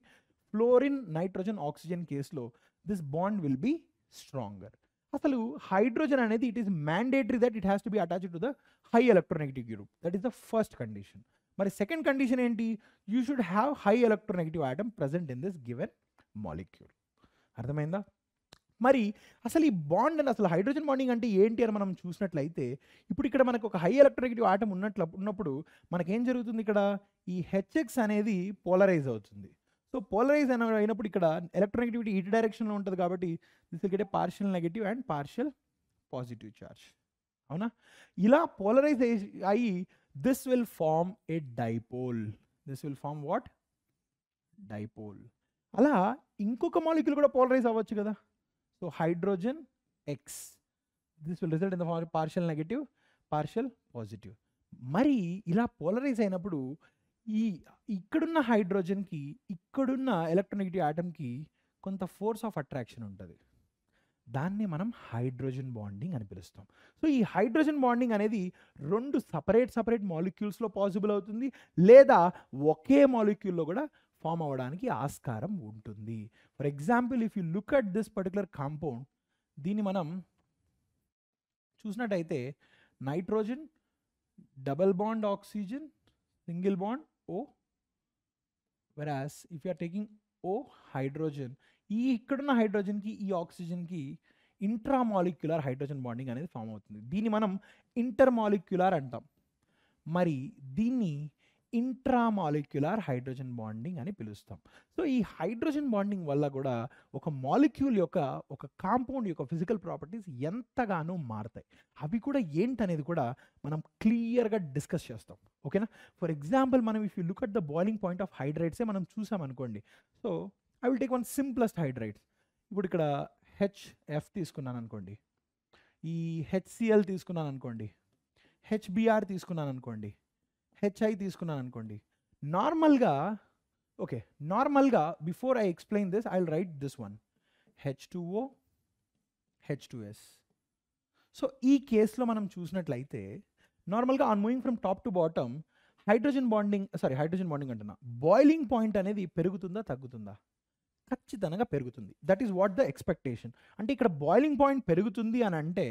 A: Fluorine nitrogen oxygen case law this bond will be stronger. అసలు hydrogen అనేది it is mandatory that it has to be attached to the high electronegative group that is the first condition మరి second condition ఏంటి? You should have high electronegative item present in this given molecule అర్థమైందా? మరి అసలు ఈ bond అని అసలు hydrogen bonding అంటే ఏంటి అని మనం చూసినట్లయితే ఇప్పుడు ఇక్కడ మనకు ఒక హై ఎలక్ట్రోనెగటివ్ ఆటం ఉన్నట్లు ఉన్నప్పుడు మనకేం జరుగుతుంది ఇక్కడ? ఈ హెచ్ఎక్స్ అనేది పోలరైజ్ అవుతుంది. సో పోలరైజ్ అయిన అయినప్పుడు ఇక్కడ ఎలక్ట్రోనెగటివిటీ ఇటు డైరెక్షన్లో ఉంటుంది కాబట్టి this will get a partial negative and partial positive charge. అవునా? ఇలా పోలరైజ్ అయ్యి this will form a dipole. This will form what? Dipole. అలా ఇంకొక మాలిక్యూల్ కూడా పోలరైజ్ అవ్వచ్చు కదా. So hydrogen X this will result in the partial negative partial positive. మరి ఇలా పోలరైజ్ అయినప్పుడు ఈ ఇక్కడున్న హైడ్రోజన్కి ఇక్కడున్న ఎలక్ట్రోనెగిటివ్ ఆటమ్కి కొంత ఫోర్స్ ఆఫ్ అట్రాక్షన్ ఉంటుంది. దాన్ని మనం హైడ్రోజన్ బాండింగ్ అని పిలుస్తాం. సో ఈ హైడ్రోజన్ బాండింగ్ అనేది రెండు సపరేట్ సపరేట్ మాలిక్యూల్స్లో పాసిబుల్ అవుతుంది లేదా ఒకే మాలిక్యూల్లో కూడా ఫామ్ అవ్వడానికి ఆస్కారం ఉంటుంది. For example if you look at this particular compound దీన్ని మనం చూసినట్టయితే nitrogen double bond oxygen single bond O Whereas if you are taking O hydrogen ఈ ఇక్కడున్న హైడ్రోజన్కి ఈ ఆక్సిజన్కి ఇంట్రామాలిక్యులర్ హైడ్రోజన్ బాండింగ్ అనేది ఫామ్ అవుతుంది. దీన్ని మనం ఇంటర్మాలిక్యులర్ అంటాం. మరి దీన్ని ఇంట్రామాలిక్యులార్ హైడ్రోజన్ బాండింగ్ అని పిలుస్తాం. సో ఈ హైడ్రోజన్ బాండింగ్ వల్ల కూడా ఒక మాలిక్యూల్ యొక్క ఒక కాంపౌండ్ యొక్క ఫిజికల్ ప్రాపర్టీస్ ఎంతగానో మారుతాయి. అవి కూడా ఏంటనేది కూడా మనం క్లియర్గా డిస్కస్ చేస్తాం. ఓకేనా? ఫర్ ఎగ్జాంపుల్ మనం if you look at the boiling point of హైడ్రైట్సే మనం చూసామనుకోండి so I will take one simplest hydrides ఇప్పుడు ఇక్కడ హెచ్ఎఫ్ తీసుకున్నాను అనుకోండి. ఈ హెచ్సిఎల్ తీసుకున్నాను అనుకోండి. హెచ్బిఆర్ తీసుకున్నాను అనుకోండి. హెచ్ఐ తీసుకున్నాను అనుకోండి. నార్మల్గా ఓకే నార్మల్గా before I explain this I will write this one. H two O H two S so ఈ కేసులో మనం చూసినట్లయితే నార్మల్గా on moving from top to bottom hydrogen bonding sorry hydrogen bonding అంటున్నా బాయిలింగ్ పాయింట్ అనేది పెరుగుతుందా తగ్గుతుందా? ఖచ్చితంగా పెరుగుతుంది. That is what the expectation అంటే ఇక్కడ బాయిలింగ్ పాయింట్ పెరుగుతుంది అని అంటే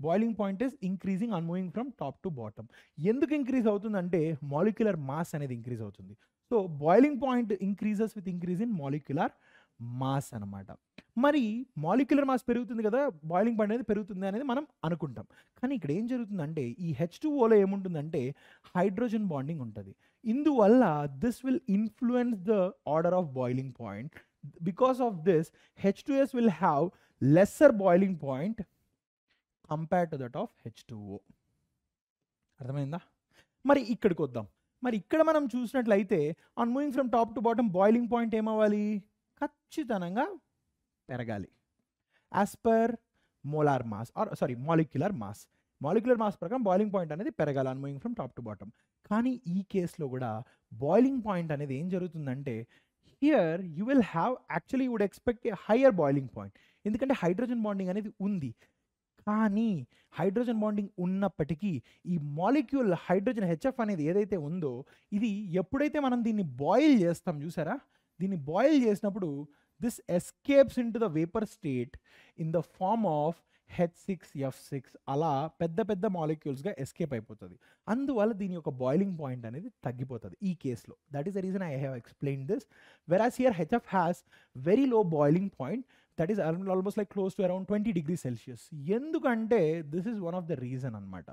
A: boiling point is increasing on moving from top to bottom ఎందుకు ఇంక్రీజ్ అవుతుందంటే మాలిక్యులర్ మాస్ అనేది ఇంక్రీజ్ అవుతుంది. So boiling point increases with increase in molecular mass అన్నమాట. మరి మాలిక్యులర్ మాస్ పెరుగుతుంది కదా బాయిలింగ్ పాయింట్ అనేది పెరుగుతుంది అనేది మనం అనుకుంటాం. కానీ ఇక్కడ ఏం జరుగుతుందంటే ఈ హెచ్ టూ ఓలో ఏముంటుందంటే హైడ్రోజన్ బాండింగ్ ఉంటుంది. ఇందువల్ల this will influence the order of boiling point because of this H two S will have lesser boiling point compare to that of H two O అర్థమైందా? మరి ఇక్కడికి వద్దాం. మరి ఇక్కడ మనం చూసినట్లయితే on moving from top to bottom boiling point ఏమవ్వాలి? ఖచ్చితంగా పెరగాలి. As per molar mass or sorry molecular mass molecular mass ప్రకారం బాయిలింగ్ పాయింట్ అనేది పెరగాలి on moving from top to bottom కానీ ఈ కేసులో కూడా బాయిలింగ్ పాయింట్ అనేది ఏం జరుగుతుందంటే here you will have actually would expect a higher boiling point ఎందుకంటే హైడ్రోజన్ బాండింగ్ అనేది ఉంది. కానీ హైడ్రోజన్ బాండింగ్ ఉన్నప్పటికీ ఈ మాలిక్యూల్ హైడ్రోజన్ హెచ్ఎఫ్ అనేది ఏదైతే ఉందో ఇది ఎప్పుడైతే మనం దీన్ని బాయిల్ చేస్తాం చూసారా? దీన్ని బాయిల్ చేసినప్పుడు this escapes into the vapour state in the form of H six F six అలా పెద్ద పెద్ద మాలిక్యూల్స్గా ఎస్కేప్ అయిపోతుంది. అందువల్ల దీని యొక్క బాయిలింగ్ పాయింట్ అనేది తగ్గిపోతుంది ఈ కేసులో. That is the reason I have explain this. Whereas here HF has very low boiling point that is almost like close to around twenty degree Celsius ఎందుకంటే this is one of the reason అనమాట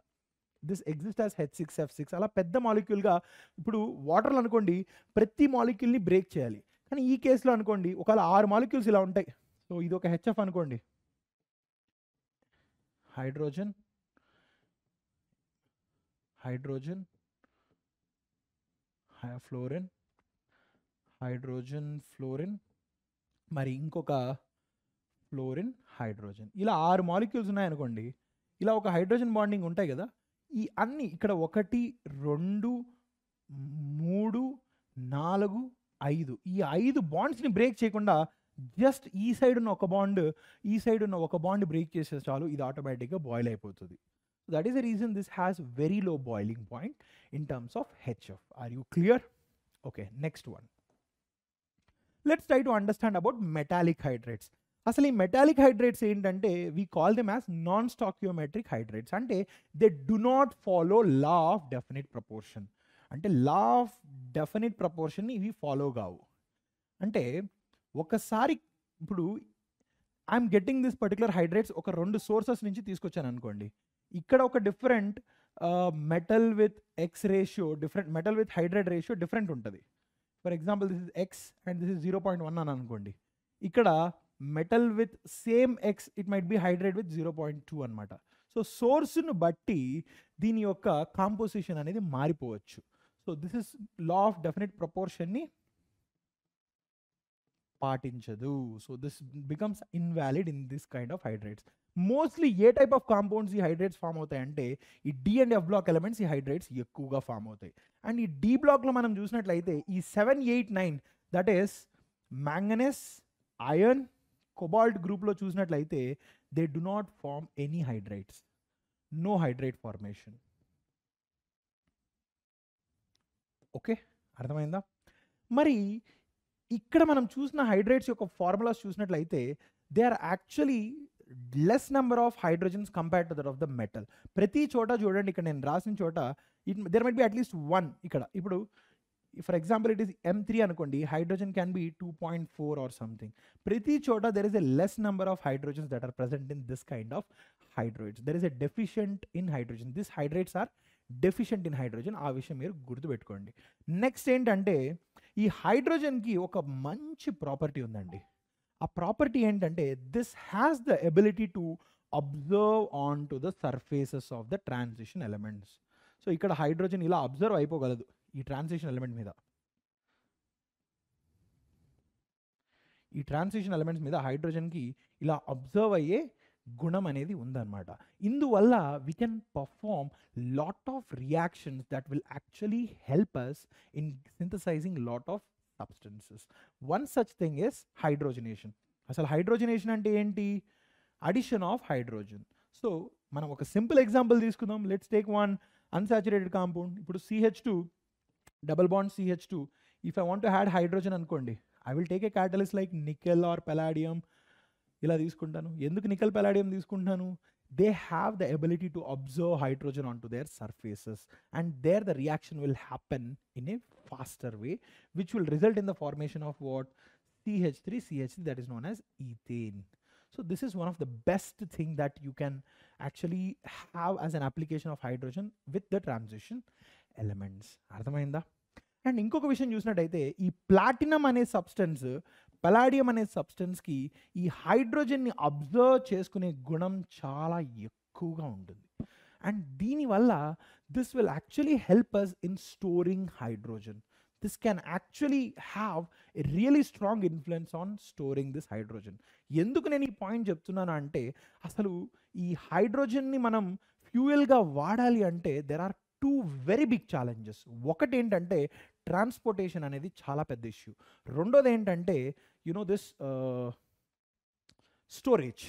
A: this exist as H six F six అలా పెద్ద మాలిక్యూల్గా ఇప్పుడు వాటర్లు అనుకోండి ప్రతి మాలిక్యూల్ని break చేయాలి. కానీ ఈ కేసులో అనుకోండి ఒకవేళ ఆరు మాలిక్యూల్స్ ఇలా ఉంటాయి. సో ఇది ఒక హెచ్ఎఫ్ అనుకోండి. Hydrogen hydrogen fluorine hydrogen fluorine మరి ఇంకొక ఫ్లోరిన్ హైడ్రోజన్. ఇలా ఆరు మాలిక్యూల్స్ ఉన్నాయనుకోండి ఇలా ఒక హైడ్రోజన్ బాండింగ్ ఉంటాయి కదా ఈ అన్ని ఇక్కడ ఒకటి రెండు మూడు నాలుగు ఐదు. ఈ ఐదు బాండ్స్ని బ్రేక్ చేయకుండా జస్ట్ ఈ సైడ్ ఉన్న ఒక బాండ్ ఈ సైడ్ ఉన్న ఒక బాండ్ బ్రేక్ చేసే చాలు ఇది ఆటోమేటిక్గా బాయిల్ అయిపోతుంది. That is the reason this has very low boiling point in terms of HF are you clear okay next one let's try to understand about metallic hydrates అసలు ఈ metallic hydrates ఏంటంటే we call them as non stoichiometric hydrates అంటే they do not follow law of definite proportion అంటే law of definite proportion ఇవి follow కావు. అంటే ఒకసారి ఇప్పుడు I'm getting this particular hydrates ఒక రెండు సోర్సెస్ నుంచి తీసుకొచ్చాను అనుకోండి. ఇక్కడ ఒక different metal with X ratio different metal with hydrate ratio different ఉంటుంది. For example this is X and this is zero point one అని అనుకోండి. ఇక్కడ metal with same X it might be hydrate with zero point two అనమాట so సోర్స్ను బట్టి దీని యొక్క composition అనేది మారిపోవచ్చు. So this is law of definite ప్రపోర్షన్ని పాటించదు. So this becomes invalid in this kind of hydrates mostly A type of compounds ఈ hydrates form అవుతాయంటే ఈ D and F block elements ఈ హైడ్రేట్స్ ఎక్కువగా ఫామ్ అవుతాయి. అండ్ ఈ D బ్లాక్లో మనం చూసినట్లయితే ఈ seven eight nine that is manganese iron cobalt గ్రూప్లో చూసినట్లయితే they do not form any hydrates no hydrate formation okay అర్థమైందా? మరి ఇక్కడ మనం చూసిన హైడ్రేట్స్ యొక్క ఫార్ములాస్ చూసినట్లయితే they are actually less number of hydrogens compared to that of the metal ప్రతి చోట చూడండి ఇక్కడ నేను రాసిన చోట it there might be at least one ఇక్కడ. ఇప్పుడు for example it is M three అనుకోండి hydrogen can be two point four or something ప్రతి చోట there is a less number of hydrogens that are present in this kind of hydrides there is a deficient in hydrogen this hydrates are deficient in hydrogen ఆ విషయం మీరు గుర్తుపెట్టుకోండి. Next ఏంటంటే ఈ హైడ్రోజన్కి ఒక మంచి ప్రాపర్టీ ఉందండి. ఆ ప్రాపర్టీ ఏంటంటే this has the ability to absorb on to the surfaces of the transition elements so ఇక్కడ హైడ్రోజన్ ఇలా అబ్జర్వ్ అయిపోగలదు. ఈ ట్రాన్సిషన్ ఎలిమెంట్ మీద. ఈ ట్రాన్సిషన్ ఎలిమెంట్స్ మీద హైడ్రోజన్కి ఇలా అబ్జర్వ్ అయ్యే గుణం అనేది ఉందన్నమాట. ఇందువల్ల we can perform lot of reactions that will actually help us in synthesizing lot of substances one such thing is hydrogenation అసలు హైడ్రోజనేషన్ అంటే ఏంటి? అడిషన్ ఆఫ్ హైడ్రోజన్ సో మనం ఒక సింపుల్ ఎగ్జాంపుల్ తీసుకుందాం. Let's take one unsaturated compound ఇప్పుడు CH two double bond CH two if I want to had hydrogen అనుకోండి I will take a catalyst like nickel or palladium ఇలా తీసుకుంటాను. ఎందుకు nickel palladium తీసుకుంటాను they have the ability to observe hydrogen on to their surfaces and there the reaction will happen in a faster way which will result in the formation of what CH3, CH3 that is known as ethane. So this is one of the best thing that you can actually have as an application of hydrogen with the transition. Elements. అర్థమైందా? And ఇంకొక విషయం చూసినట్టయితే ఈ platinum అనే substance పలాడియం అనే సబ్స్టెన్స్కి ఈ హైడ్రోజన్ని observe చేసుకునే గుణం చాలా ఎక్కువగా ఉంటుంది. అండ్ దీనివల్ల this will actually help us in storing hydrogen. This can actually have a really strong influence on storing this hydrogen. ఎందుకు నేను ఈ పాయింట్ చెప్తున్నాను అంటే అసలు ఈ హైడ్రోజన్ని మనం ఫ్యూయల్గా వాడాలి అంటే there are two very big challenges. ఒకటి ఏంటంటే ట్రాన్స్పోర్టేషన్ అనేది చాలా పెద్ద ఇష్యూ. రెండోది ఏంటంటే you know this storage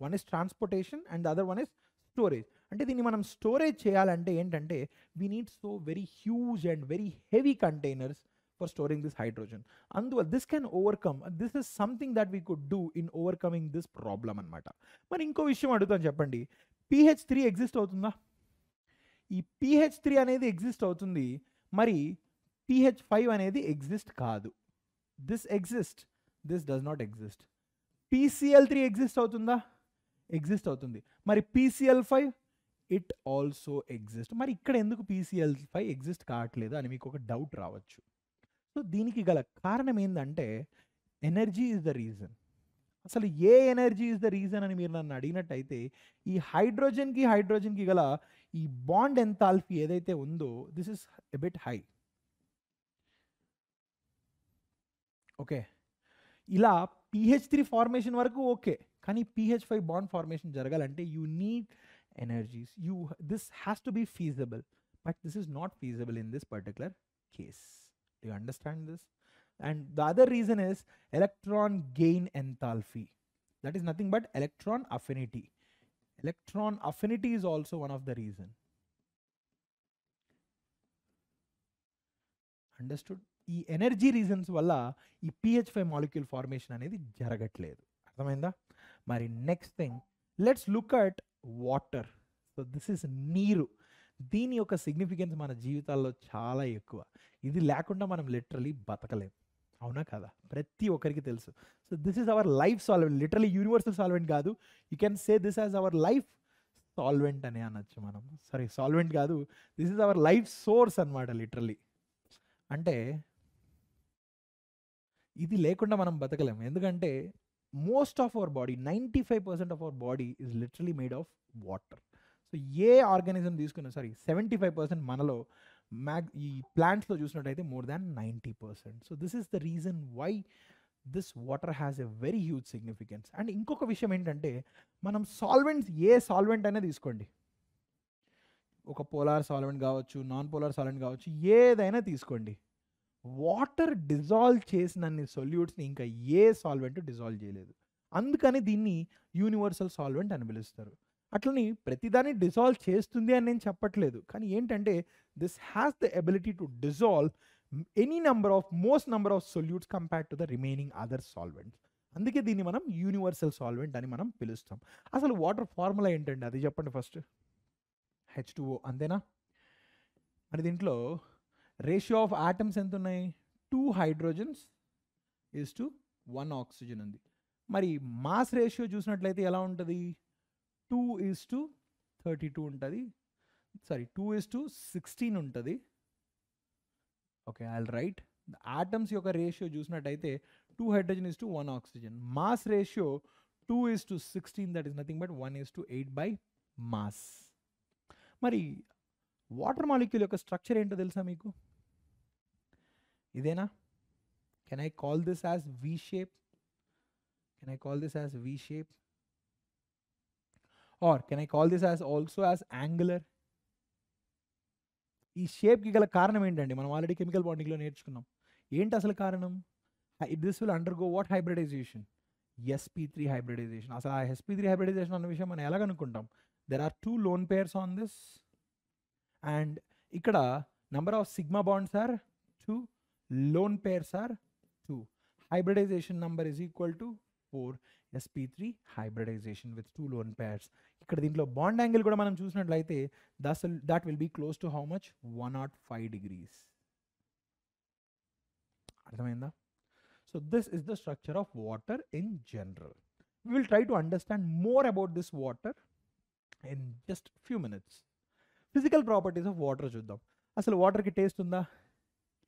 A: one is transportation and other one is storage అంటే దీన్ని మనం స్టోరేజ్ చేయాలంటే ఏంటంటే we need so very huge and very heavy containers for storing this hydrogen అందువల్ల this can overcome this is something that we could do in overcoming this problem అనమాట మరి ఇంకో విషయం అడుగుతాను చెప్పండి. పిహెచ్ త్రీ ఎగ్జిస్ట్ అవుతుందా? ఈ పిహెచ్ త్రీ అనేది ఎగ్జిస్ట్ అవుతుంది మరి పిహెచ్ ఫైవ్ అనేది ఎగ్జిస్ట్ కాదు. This exist this does not exist PCl three exist అవుతుందా? ఎగ్జిస్ట్ అవుతుంది. మరి PCl five it also exist మరి ఇక్కడ ఎందుకు పీసీఎల్ ఫైవ్ ఎగ్జిస్ట్ కావట్లేదు అని మీకు ఒక డౌట్ రావచ్చు. సో దీనికి గల కారణం ఏంటంటే ఎనర్జీ ఇస్ ద రీజన్ అసలు ఏ ఎనర్జీ ఇస్ ద రీజన్ అని మీరు నన్ను అడిగినట్టయితే ఈ హైడ్రోజన్కి హైడ్రోజన్కి గల ఈ బాండ్ ఎంతాల్ఫీ ఏదైతే ఉందో this is a bit high okay. ఇలా పిహెచ్ త్రీ ఫార్మేషన్ వరకు ఓకే కానీ పిహెచ్ ఫైవ్ బాండ్ ఫార్మేషన్ జరగాలంటే you need energies you this has to be feasible but this is not feasible in this particular case you understand this and the other reason is electron gain enthalpy that is nothing but electron affinity electron affinity is also one of the reason. Understood ఈ energy reasons వల్ల ఈ pH five molecule formation అనేది జరగట్లేదు. అర్థమైందా? మరి next thing let's look at water so this is నీరు. దీని యొక్క సిగ్నిఫికెన్స్ మన జీవితాల్లో చాలా ఎక్కువ. ఇది లేకుండా మనం లిటరలీ బతకలేము అవునా కదా? ప్రతి ఒక్కరికి తెలుసు. So this is our life solvent literally universal solvent కాదు. You can say this as our life solvent అని అనొచ్చు మనం. సారీ సాల్వెంట్ కాదు. This is our life source అనమాట లిటరలీ అంటే ఇది లేకుండా మనం బతకలేము ఎందుకంటే most of our body ninety five percent of our body is literally made of water so A organism తీసుకున్నా సారీ సెవెంటీ ఫైవ్ పర్సెంట్ మనలో మ్యాగ్ ఈ ప్లాంట్స్లో చూసినట్టయితే more than ninety percent. So this is the reason why this water has a very huge significance. And ఇంకొక విషయం ఏంటంటే మనం సాల్వెంట్స్ ఏ సాల్వెంట్ అయినా తీసుకోండి. ఒక పోలార్ సాల్వెంట్ కావచ్చు నాన్ పోలార్ సాల్వెంట్ కావచ్చు ఏదైనా తీసుకోండి. వాటర్ డిజాల్వ్ చేసినన్ని సొల్యూట్స్ని ఇంకా ఏ సాల్వెంట్ డిజాల్వ్ చేయలేదు. అందుకని దీన్ని యూనివర్సల్ సాల్వెంట్ అని పిలుస్తారు. అట్లని ప్రతిదాన్ని డిజాల్వ్ చేస్తుంది అని నేను చెప్పట్లేదు. కానీ ఏంటంటే this has the ability to dissolve any number of most number of solutes compare to the remaining other solvents. అందుకే దీన్ని మనం యూనివర్సల్ సాల్వెంట్ అని మనం పిలుస్తాం. అసలు వాటర్ ఫార్ములా ఏంటండి? అది చెప్పండి ఫస్ట్. హెచ్ టూఓ అంతేనా? మరి దీంట్లో రేషియో ఆఫ్ ఆటమ్స్ ఎంత ఉన్నాయి two hydrogens is to one oxygen ఉంది. మరి మాస్ రేషియో చూసినట్లయితే ఎలా ఉంటుంది? Two is to thirty two ఉంటుంది. Sorry two is to sixteen ఉంటుంది. ఓకే ఐ రైట్ ఆటమ్స్ యొక్క రేషియో చూసినట్టయితే two hydrogen is to one oxygen mass ratio two is to sixteen that is nothing but one is to eight by mass మరి water molecule యొక్క structure ఏంటో తెలుసా మీకు? ఇదేనా? Can I call this as V shape can I call this as V shape or can I call this as also as angular ఈ షేప్కి గల కారణం ఏంటండి? మనం ఆల్రెడీ కెమికల్ బాండింగ్లో నేర్చుకున్నాం. ఏంటి అసలు కారణం? This will undergo what hybridization SP three hybridization అసలు ఆ ఎస్పీ త్రీ హైబ్రిడైజేషన్ అన్న విషయం మనం ఎలాగనుకుంటాం there are two lone pairs on this and ఇక్కడ number of sigma bonds are two lone pairs are two hybridization number is equal to four SP three hybridization with two lone pairs ఇక్కడ దీంట్లో bond angle కూడా మనం చూసినట్లయితే thus that will be close to how much one not five degrees అర్థమైందా? So this is the structure of water in general we will try to understand more about this water in just few minutes. Physical properties of water చూద్దాం. అసలు వాటర్కి taste ఉందా?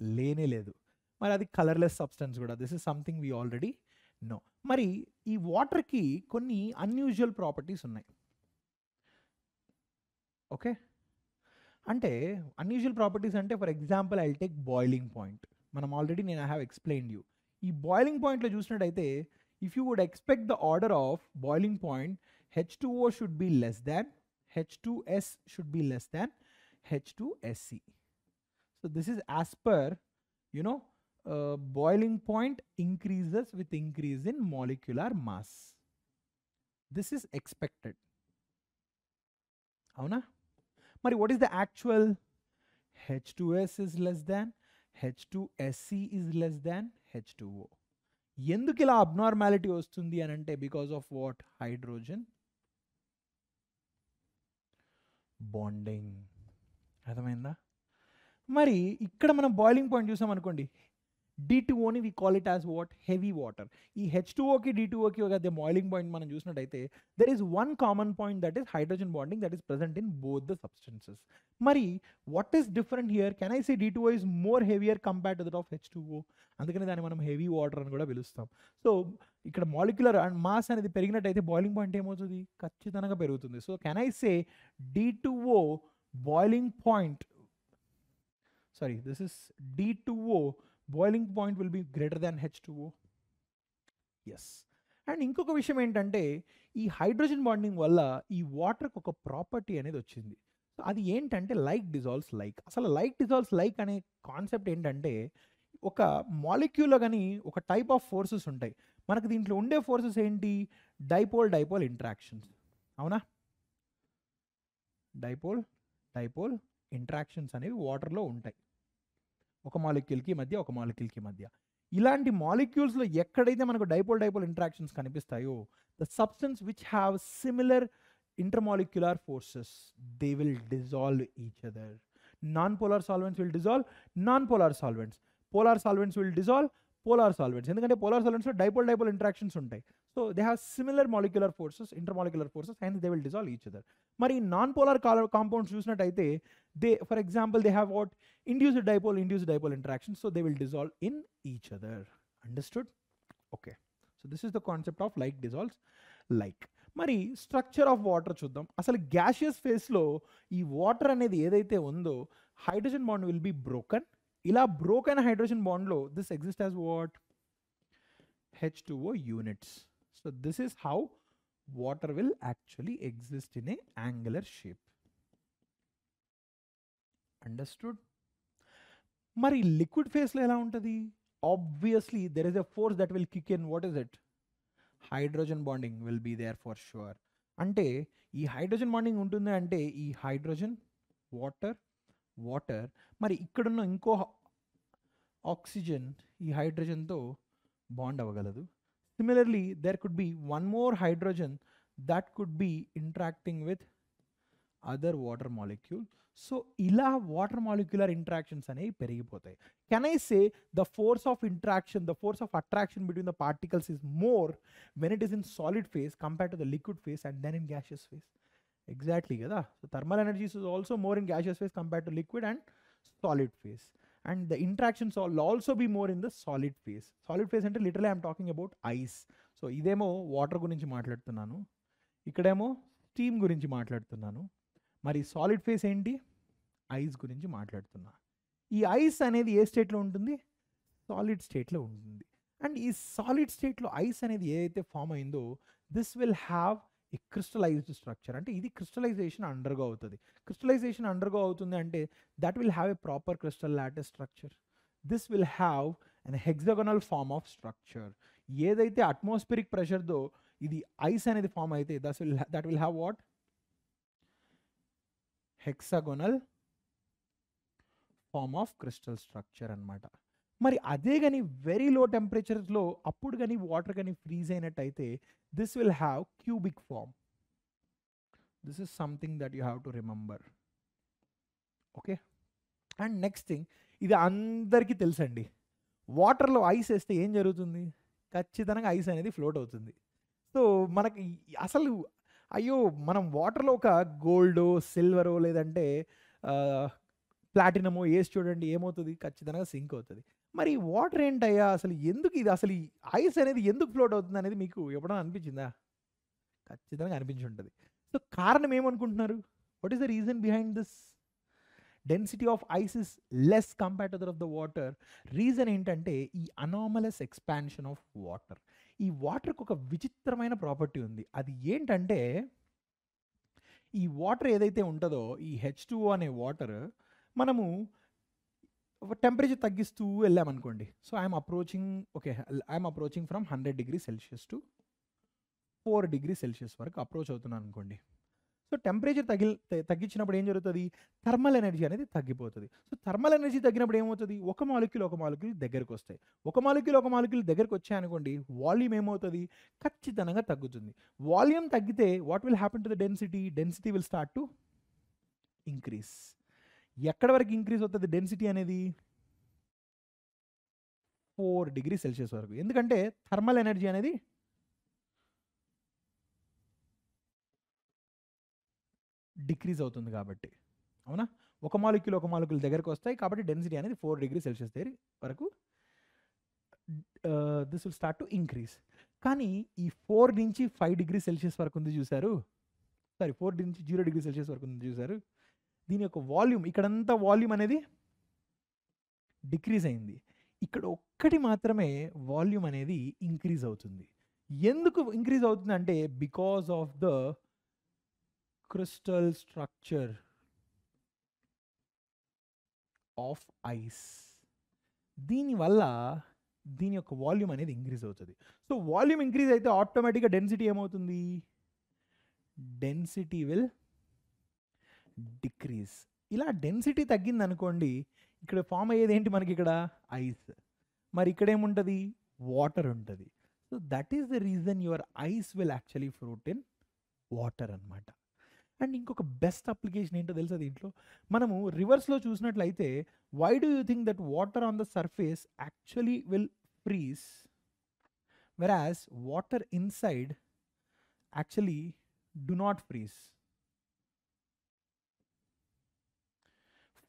A: లేనే లేదు. మరి అది colourless substance కూడా. This is something we already know మరి ఈ వాటర్కి కొన్ని అన్యూజువల్ ప్రాపర్టీస్ ఉన్నాయి. ఓకే? అంటే అన్యూజువల్ ప్రాపర్టీస్ అంటే for example I take boiling point మనం ఆల్రెడీ నేను ఐ హ్యావ్ ఎక్స్ప్లెయిన్డ్ యూ ఈ బాయిలింగ్ పాయింట్లో చూసినట్టయితే if you would expect the order of boiling point H two O should be less than H two S should be less than H two SC so this is as per you know boiling point increases with increase in molecular mass this is expected అవునా? మరి what is the actual H two S is less than H two SC is less than H two O ఎందుకు ఇలా abnormality వస్తుంది అని అంటే because of what hydrogen bonding అర్థమైందా? మరి ఇక్కడ మనం బాయిలింగ్ పాయింట్ చూసాం అనుకోండి D we call it as what heavy water ఈ హెచ్ టూఓకి డి టూఓకి ఒక బాయిలింగ్ పాయింట్ మనం చూసినట్టయితే there is one common point that is hydrogen bonding that is present in both the substances మరి what is different here can I say D is more heavier compare to that of H two O అందుకని దాన్ని మనం heavy water అని కూడా పిలుస్తాం. So ఇక్కడ molecular and mass అనేది పెరిగినట్టయితే boiling point ఏమవుతుంది? ఖచ్చితంగా పెరుగుతుంది. So can I say the boiling point sorry this is the boiling point will be greater than H two O S and ఇంకొక విషయం ఏంటంటే ఈ హైడ్రోజన్ బాండింగ్ వల్ల ఈ వాటర్కి ఒక ప్రాపర్టీ అనేది వచ్చింది. సో అది ఏంటంటే లైక్ డిజాల్వ్స్ లైక్ అసలు లైక్ డిజాల్వ్స్ లైక్ అనే కాన్సెప్ట్ ఏంటంటే ఒక మాలిక్యూల్లో కానీ ఒక టైప్ ఆఫ్ ఫోర్సెస్ ఉంటాయి. మనకు దీంట్లో ఉండే ఫోర్సెస్ ఏంటి? డైపోల్ డైపోల్ ఇంట్రాక్షన్స్ అవునా? డైపోల్ డైపోల్ ఇంట్రాక్షన్స్ అనేవి వాటర్లో ఉంటాయి. ఒక మాలిక్యూల్కి మధ్య ఒక మాలిక్యూల్కి మధ్య. ఇలాంటి మాలిక్యూల్స్లో ఎక్కడైతే మనకు dipole dipole interactions కనిపిస్తాయో the substance which have similar intermolecular forces they will dissolve each other. Non polar solvents will dissolve non polar solvents. Polar solvents will dissolve polar solvents. ఎందుకంటే పోలార్ సాల్వెంట్స్లో డైపోల్ డైపోల్ ఇంట్రాక్షన్స్ ఉంటాయి. So they have similar molecular forces intermolecular forces and they will dissolve each other. మరి non polar compounds చూసినట్టయితే they for example they have what induced dipole induced dipole interaction so they will dissolve in each other understood okay so this is the concept of like dissolves like మరి structure of water చూద్దాం. అసలు gaseous ఫేస్లో ఈ water అనేది ఏదైతే ఉందో hydrogen bond will be broken ఇలా broken hydrogen బాండ్లో this exist as what H two O units so this is how water will actually exist in a angular shape understood మరి liquid ఫేస్లో ఎలా ఉంటుంది? Obviously there is a force that will kick in what is it hydrogen bonding will be there for sure అంటే ఈ hydrogen bonding ఉంటుంది అంటే ఈ hydrogen water water మరి ఇక్కడున్న ఇంకో ఆక్సిజన్ ఈ హైడ్రోజన్తో బాండ్ అవ్వగలదు. Similarly there could be one more hydrogen that could be interacting with other water molecule so ఇలా వాటర్ మాలిక్యులర్ ఇంట్రాక్షన్స్ అనేవి పెరిగిపోతాయి. Can I say the force of interaction the force of attraction between the particles is more when it is in solid phase compare to the liquid phase and then in gaseous phase exactly కదా? So thermal energies is also more in gaseous phase compare to liquid and solid phase and the interactions all also be more in the solid phase solid phase అంటే literally I'm talking about ice so ఇదేమో water గురించి మాట్లాడుతున్నాను. ఇక్కడేమో steam గురించి మాట్లాడుతున్నాను. మరి solid phase ఏంటి? Ice గురించి మాట్లాడుతున్నా. ఈ ఐస్ అనేది ఏ స్టేట్లో ఉంటుంది? సాలిడ్ స్టేట్లో ఉంటుంది. అండ్ ఈ సాలిడ్ స్టేట్లో ఐస్ అనేది ఏదైతే ఫామ్ అయిందో దిస్ విల్ హ్యావ్ ఈ క్రిస్టలైజ్డ్ స్ట్రక్చర్ అంటే ఇది క్రిస్టలైజేషన్ అండర్గో అవుతుంది. క్రిస్టలైజేషన్ అండర్గో అవుతుంది అంటే that will have a proper crystal lattice structure this will have an hexagonal form of structure ఏదైతే అట్మాస్ఫిరిక్ ప్రెషర్తో ఇది ఐస్ అనేది ఫామ్ అయితే thus will that will have what hexagonal form of crystal structure అనమాట మరి అదే కానీ వెరీ లో టెంపరేచర్స్లో అప్పుడు కానీ వాటర్ కానీ ఫ్రీజ్ అయినట్టయితే this will have cubic form this is something that you have to remember okay and next thing ఇది అందరికీ తెలుసండి. వాటర్లో ఐస్ వేస్తే ఏం జరుగుతుంది? ఖచ్చితంగా ఐస్ అనేది ఫ్లోట్ అవుతుంది. సో మనకి అసలు అయ్యో మనం వాటర్లో ఒక గోల్డో సిల్వరో లేదంటే ప్లాటినమో వేసి చూడండి ఏమవుతుంది? ఖచ్చితంగా సింక్ అవుతుంది. మరి వాటర్ ఏంటయ్యా? అసలు ఎందుకు ఇది? అసలు ఈ ఐస్ అనేది ఎందుకు ఫ్లోట్ అవుతుంది అనేది మీకు ఎప్పుడైనా అనిపించిందా? ఖచ్చితంగా అనిపించి ఉంటుంది సో కారణం ఏమనుకుంటున్నారు? What is the reason behind this density of ice is less compare to that of the water reason ఏంటంటే ఈ అనామలస్ ఎక్స్పాన్షన్ ఆఫ్ వాటర్ ఈ వాటర్కి ఒక విచిత్రమైన ప్రాపర్టీ ఉంది. అది ఏంటంటే ఈ వాటర్ ఏదైతే ఉంటుందో ఈ హెచ్ టూ అనే వాటర్ మనము టెంపరేచర్ తగ్గిస్తూ వెళ్ళామనుకోండి. So I'm approaching okay I'm approaching from hundred degree Celsius to four degree Celsius వరకు అప్రోచ్ అవుతున్నాను అనుకోండి. సో టెంపరేచర్ తగిలి తగ్గించినప్పుడు ఏం జరుగుతుంది? థర్మల్ ఎనర్జీ అనేది తగ్గిపోతుంది. సో థర్మల్ ఎనర్జీ తగ్గినప్పుడు ఏమవుతుంది? ఒక మాలిక్యూల్ ఒక మాలిక్యూల్ దగ్గరకు వస్తాయి. ఒక మాలిక్యూల్ ఒక మాలిక్యూల్ దగ్గరకు వచ్చాయనుకోండి వాల్యూమ్ ఏమవుతుంది? ఖచ్చితంగా తగ్గుతుంది. వాల్యూమ్ తగ్గితే what will happen to the density density will start to increase ఎక్కడ వరకు ఇంక్రీజ్ అవుతుంది డెన్సిటీ అనేది? ఫోర్ డిగ్రీ సెల్సియస్ వరకు. ఎందుకంటే థర్మల్ ఎనర్జీ అనేది డిక్రీజ్ అవుతుంది కాబట్టి. అవునా? ఒక మాలిక్యూల్ ఒక మాలిక్యూల్ దగ్గరకు వస్తాయి కాబట్టి డెన్సిటీ అనేది ఫోర్ డిగ్రీ సెల్సియస్ దగ్గర వరకు this will start to increase కానీ ఈ ఫోర్ నుంచి ఫైవ్ డిగ్రీ సెల్సియస్ వరకు ఉంది చూసారు సారీ ఫోర్ నుంచి జీరో డిగ్రీ సెల్సియస్ వరకు ఉంది చూసారు దీని యొక్క వాల్యూమ్ ఇక్కడంతా వాల్యూమ్ అనేది డిక్రీజ్ అయింది. ఇక్కడ ఒక్కటి మాత్రమే వాల్యూమ్ అనేది ఇంక్రీజ్ అవుతుంది. ఎందుకు ఇంక్రీజ్ అవుతుంది అంటే because of the crystal structure of ice. దీనివల్ల దీని యొక్క వాల్యూమ్ అనేది ఇంక్రీజ్ అవుతుంది. సో వాల్యూమ్ ఇంక్రీజ్ అయితే ఆటోమేటిక్గా డెన్సిటీ ఏమవుతుంది? డెన్సిటీ విల్ డిక్రీజ్ ఇలా డెన్సిటీ తగ్గింది అనుకోండి ఇక్కడ ఫామ్ అయ్యేది ఏంటి మనకి ఇక్కడ? ఐస్. మరి ఇక్కడ ఏముంటుంది వాటర్ ఉంటుంది. So that is the reason your ice will actually float in water అన్నమాట. అండ్ ఇంకొక బెస్ట్ అప్లికేషన్ ఏంటో తెలుసా దీంట్లో? మనము రివర్స్లో చూసినట్లయితే why do you think that water on the surface actually will freeze whereas water inside actually do not freeze.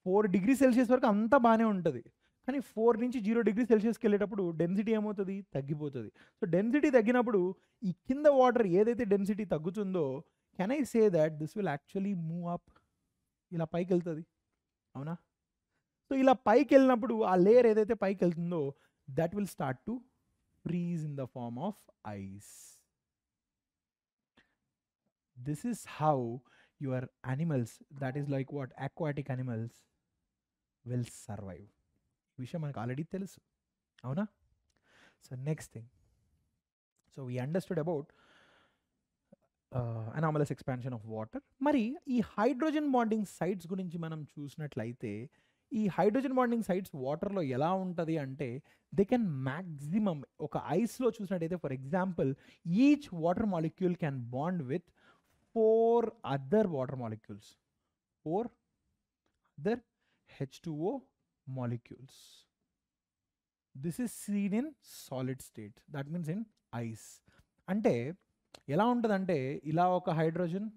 A: Four degree Celsius వరకు అంతా బాగానే ఉంటుంది. కానీ ఫోర్ నుంచి జీరో డిగ్రీ సెల్సియస్కి వెళ్ళేటప్పుడు డెన్సిటీ ఏమవుతుంది? తగ్గిపోతుంది. సో డెన్సిటీ తగ్గినప్పుడు ఈ కింద వాటర్ ఏదైతే డెన్సిటీ తగ్గుతుందో can I say that this will actually move up ఇలా పైకి వెళ్తుంది అవునా? సో ఇలా పైకి వెళ్ళినప్పుడు ఆ లేయర్ ఏదైతే పైకి వెళ్తుందో that will start to freeze in the form of ice this is how your animals that is like what aquatic animals will survive ఈ విషయం మనకు ఆల్రెడీ తెలుసు. అవునా? So next thing so we understood about anomalous expansion of water మరి ఈ hydrogen bonding sites గురించి మనం చూసినట్లయితే ఈ హైడ్రోజన్ బాండింగ్ సైట్స్ వాటర్లో ఎలా ఉంటుంది అంటే దే కెన్ మ్యాక్సిమమ్ ఒక ఐస్లో చూసినట్టయితే for example each water molecule can bond with four other water molecules four other H two O this is seen in solid state that means in ice అంటే ఎలా ఉంటుందంటే ఇలా ఒక హైడ్రోజన్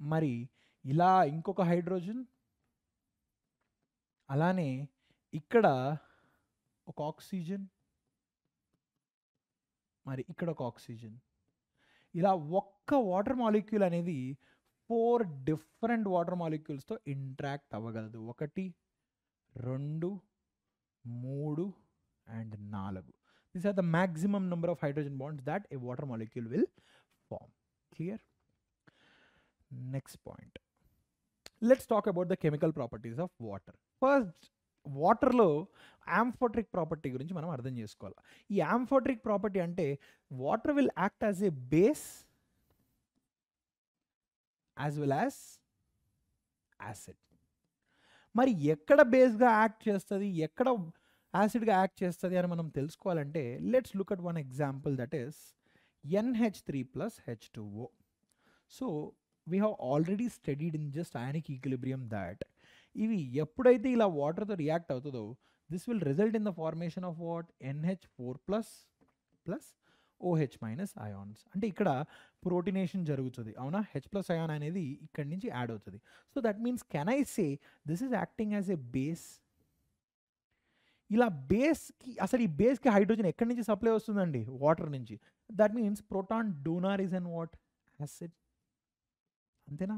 A: మరి ఇలా ఇంకొక హైడ్రోజన్ అలానే ఇక్కడ ఒక ఆక్సిజన్ మరి ఇక్కడ ఒక ఆక్సిజన్. ఇలా ఒక్క వాటర్ మాలిక్యూల్ అనేది ఫోర్ డిఫరెంట్ వాటర్ మాలిక్యూల్స్తో ఇంట్రాక్ట్ అవ్వగలదు. ఒకటి రెండు మూడు అండ్ నాలుగు. These are the maximum number of hydrogen bonds that a water molecule will form clear next point let's talk about the chemical properties of water first వాటర్లో amphoteric property గురించి మనం అర్థం చేసుకోవాలి. ఈ యాంఫోట్రిక్ ప్రాపర్టీ అంటే water will act as a base as well as acid మరి ఎక్కడ బేస్గా act చేస్తుంది? ఎక్కడ యాసిడ్గా యాక్ట్ చేస్తుంది అని మనం తెలుసుకోవాలంటే let's look at one example that is NH three plus H two O so we have already studied in just ionic equilibrium that ఇవి ఎప్పుడైతే ఇలా వాటర్తో రియాక్ట్ అవుతుందో this will result in the formation of what NH four plus plus OH minus ions అంటే ఇక్కడ ప్రోటీనేషన్ జరుగుతుంది. అవునా? H plus ion అనేది ఇక్కడి నుంచి యాడ్ అవుతుంది. So that means can I say this is acting as a base ఇలా బేస్కి అసలు ఈ బేస్కి హైడ్రోజన్ ఎక్కడి నుంచి సప్లై వస్తుందండి? వాటర్ నుంచి. That means proton donor is an what acid అంతేనా?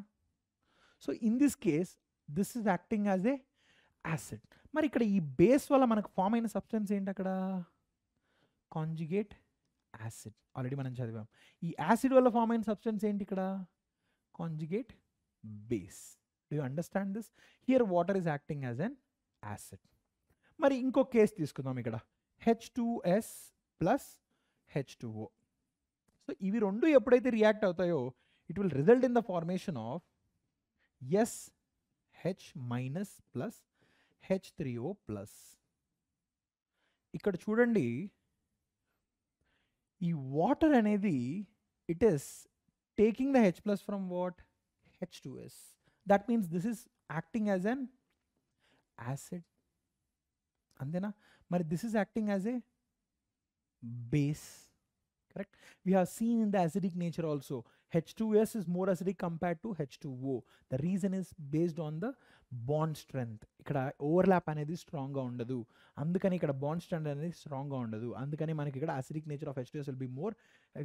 A: So in this case this is acting as a acid మరి ఇక్కడ ఈ బేస్ వల్ల మనకు ఫామ్ అయిన సబ్స్టెన్స్ ఏంటి అక్కడ? Conjugate acid. ఆల్రెడీ మనం చదివాం. ఈ యాసిడ్ వల్ల ఫామ్ అయిన సబ్స్టెన్స్ ఏంటి ఇక్కడ? Conjugate base. Do you understand this here water is acting as an acid మరి ఇంకో కేస్ తీసుకుందాం ఇక్కడ. H two S plus H two O so ఇవి రెండు ఎప్పుడైతే రియాక్ట్ అవుతాయో it will result in the formation of S H minus plus H three O plus ఇక్కడ చూడండి ఈ వాటర్ అనేది it is taking the H plus from what H two S that means this is acting as an acid అంతేనా? మరి this is acting as a base correct? We have seen in the acidic nature also. H2s is more acidic compared to h2o the reason is based on the bond strength. ఇక్కడ overlap అనేది స్ట్రాంగ్గా ఉండదు. అందుకని ఇక్కడ bond strength అనేది స్ట్రాంగ్గా ఉండదు. అందుకని మనకి ఇక్కడ acidic nature of H two S will be more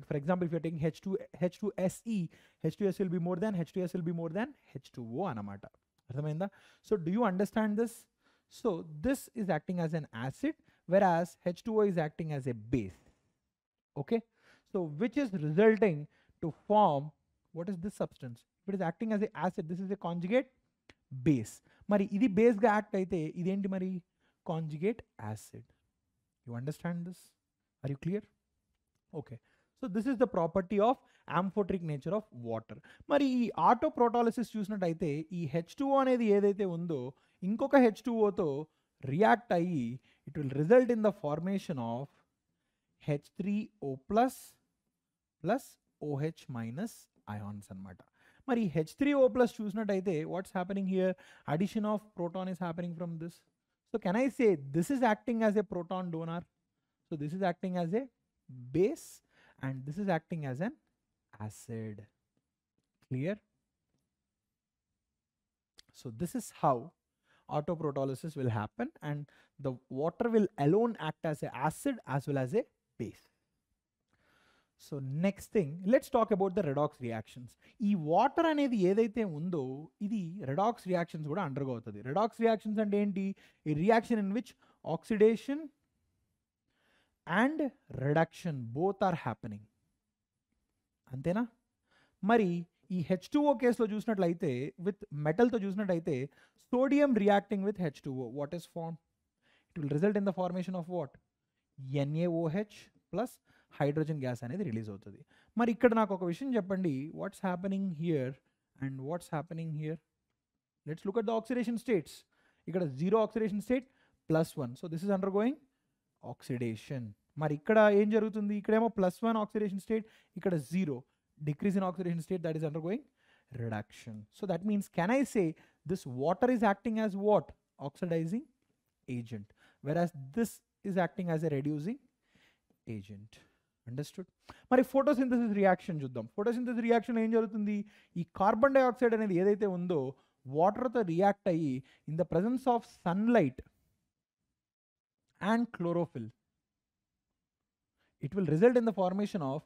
A: for example if you're taking H two H two SE H two S will be more than H two S will be more than H two O అనమాట అర్థమైందా? So do you understand this so this is acting as an acid where as H two O is acting as a base okay So which is resulting to form what is this substance? If it is acting as a acid, this is a conjugate base. మరి ఇది బేస్గా act అయితే ఇదేంటి మరి? Conjugate acid you understand this are you clear okay so this is the property of amphoteric nature of water మరి ఈ auto ప్రోటాలిసిస్ చూసినట్టయితే ఈ H two అనేది ఏదైతే ఉందో ఇంకొక హెచ్ టూఓతో రియాక్ట్ అయ్యి it will result in the formation of H three O plus plus OH minus ions అనమాట మరి హెచ్ త్రీ ఓ ప్లస్ చూసినట్టయితే what's happening here addition of proton is happening from this so can I say this is acting as a proton donor so this is acting as a base and this is acting as an acid clear so this is how autoprotolysis will happen and the water will alone act as a acid as well as a base. So next thing let's talk about the redox reactions ఈ water అనేది ఏదైతే ఉందో ఇది redox reactions కూడా undergo అవుతుంది. Redox reactions అంటే ఏంటి? ఈ reaction in which oxidation and reduction both are happening అంతేనా? మరి ఈ హెచ్ టూఓ కేసులో చూసినట్లయితే విత్ మెటల్తో చూసినట్టయితే sodium reacting with H two O what is form it will result in the formation of what NAOH plus hydrogen gas అనేది release అవుతుంది. మరి ఇక్కడ నాకు ఒక విషయం చెప్పండి. What's happening here and what's happening here let's look at the oxidation states ఇక్కడ zero oxidation state plus one so this is undergoing oxidation మరి ఇక్కడ ఏం జరుగుతుంది? ఇక్కడేమో ప్లస్ వన్ ఆక్సిడేషన్ స్టేట్ ఇక్కడ zero decrease oxidation state that that is undergoing so that means means I I say this water is acting as what? Oxidizing agent. Whereas this is acting as a reducing agent understood మరి photosynthesis reaction చూద్దాం. Photosynthesis reaction ఏం జరుగుతుంది? ఈ carbon dioxide అనేది ఏదైతే ఉందో వాటర్తో react అయ్యి in the presence of sunlight and chlorophyll it will result in the formation of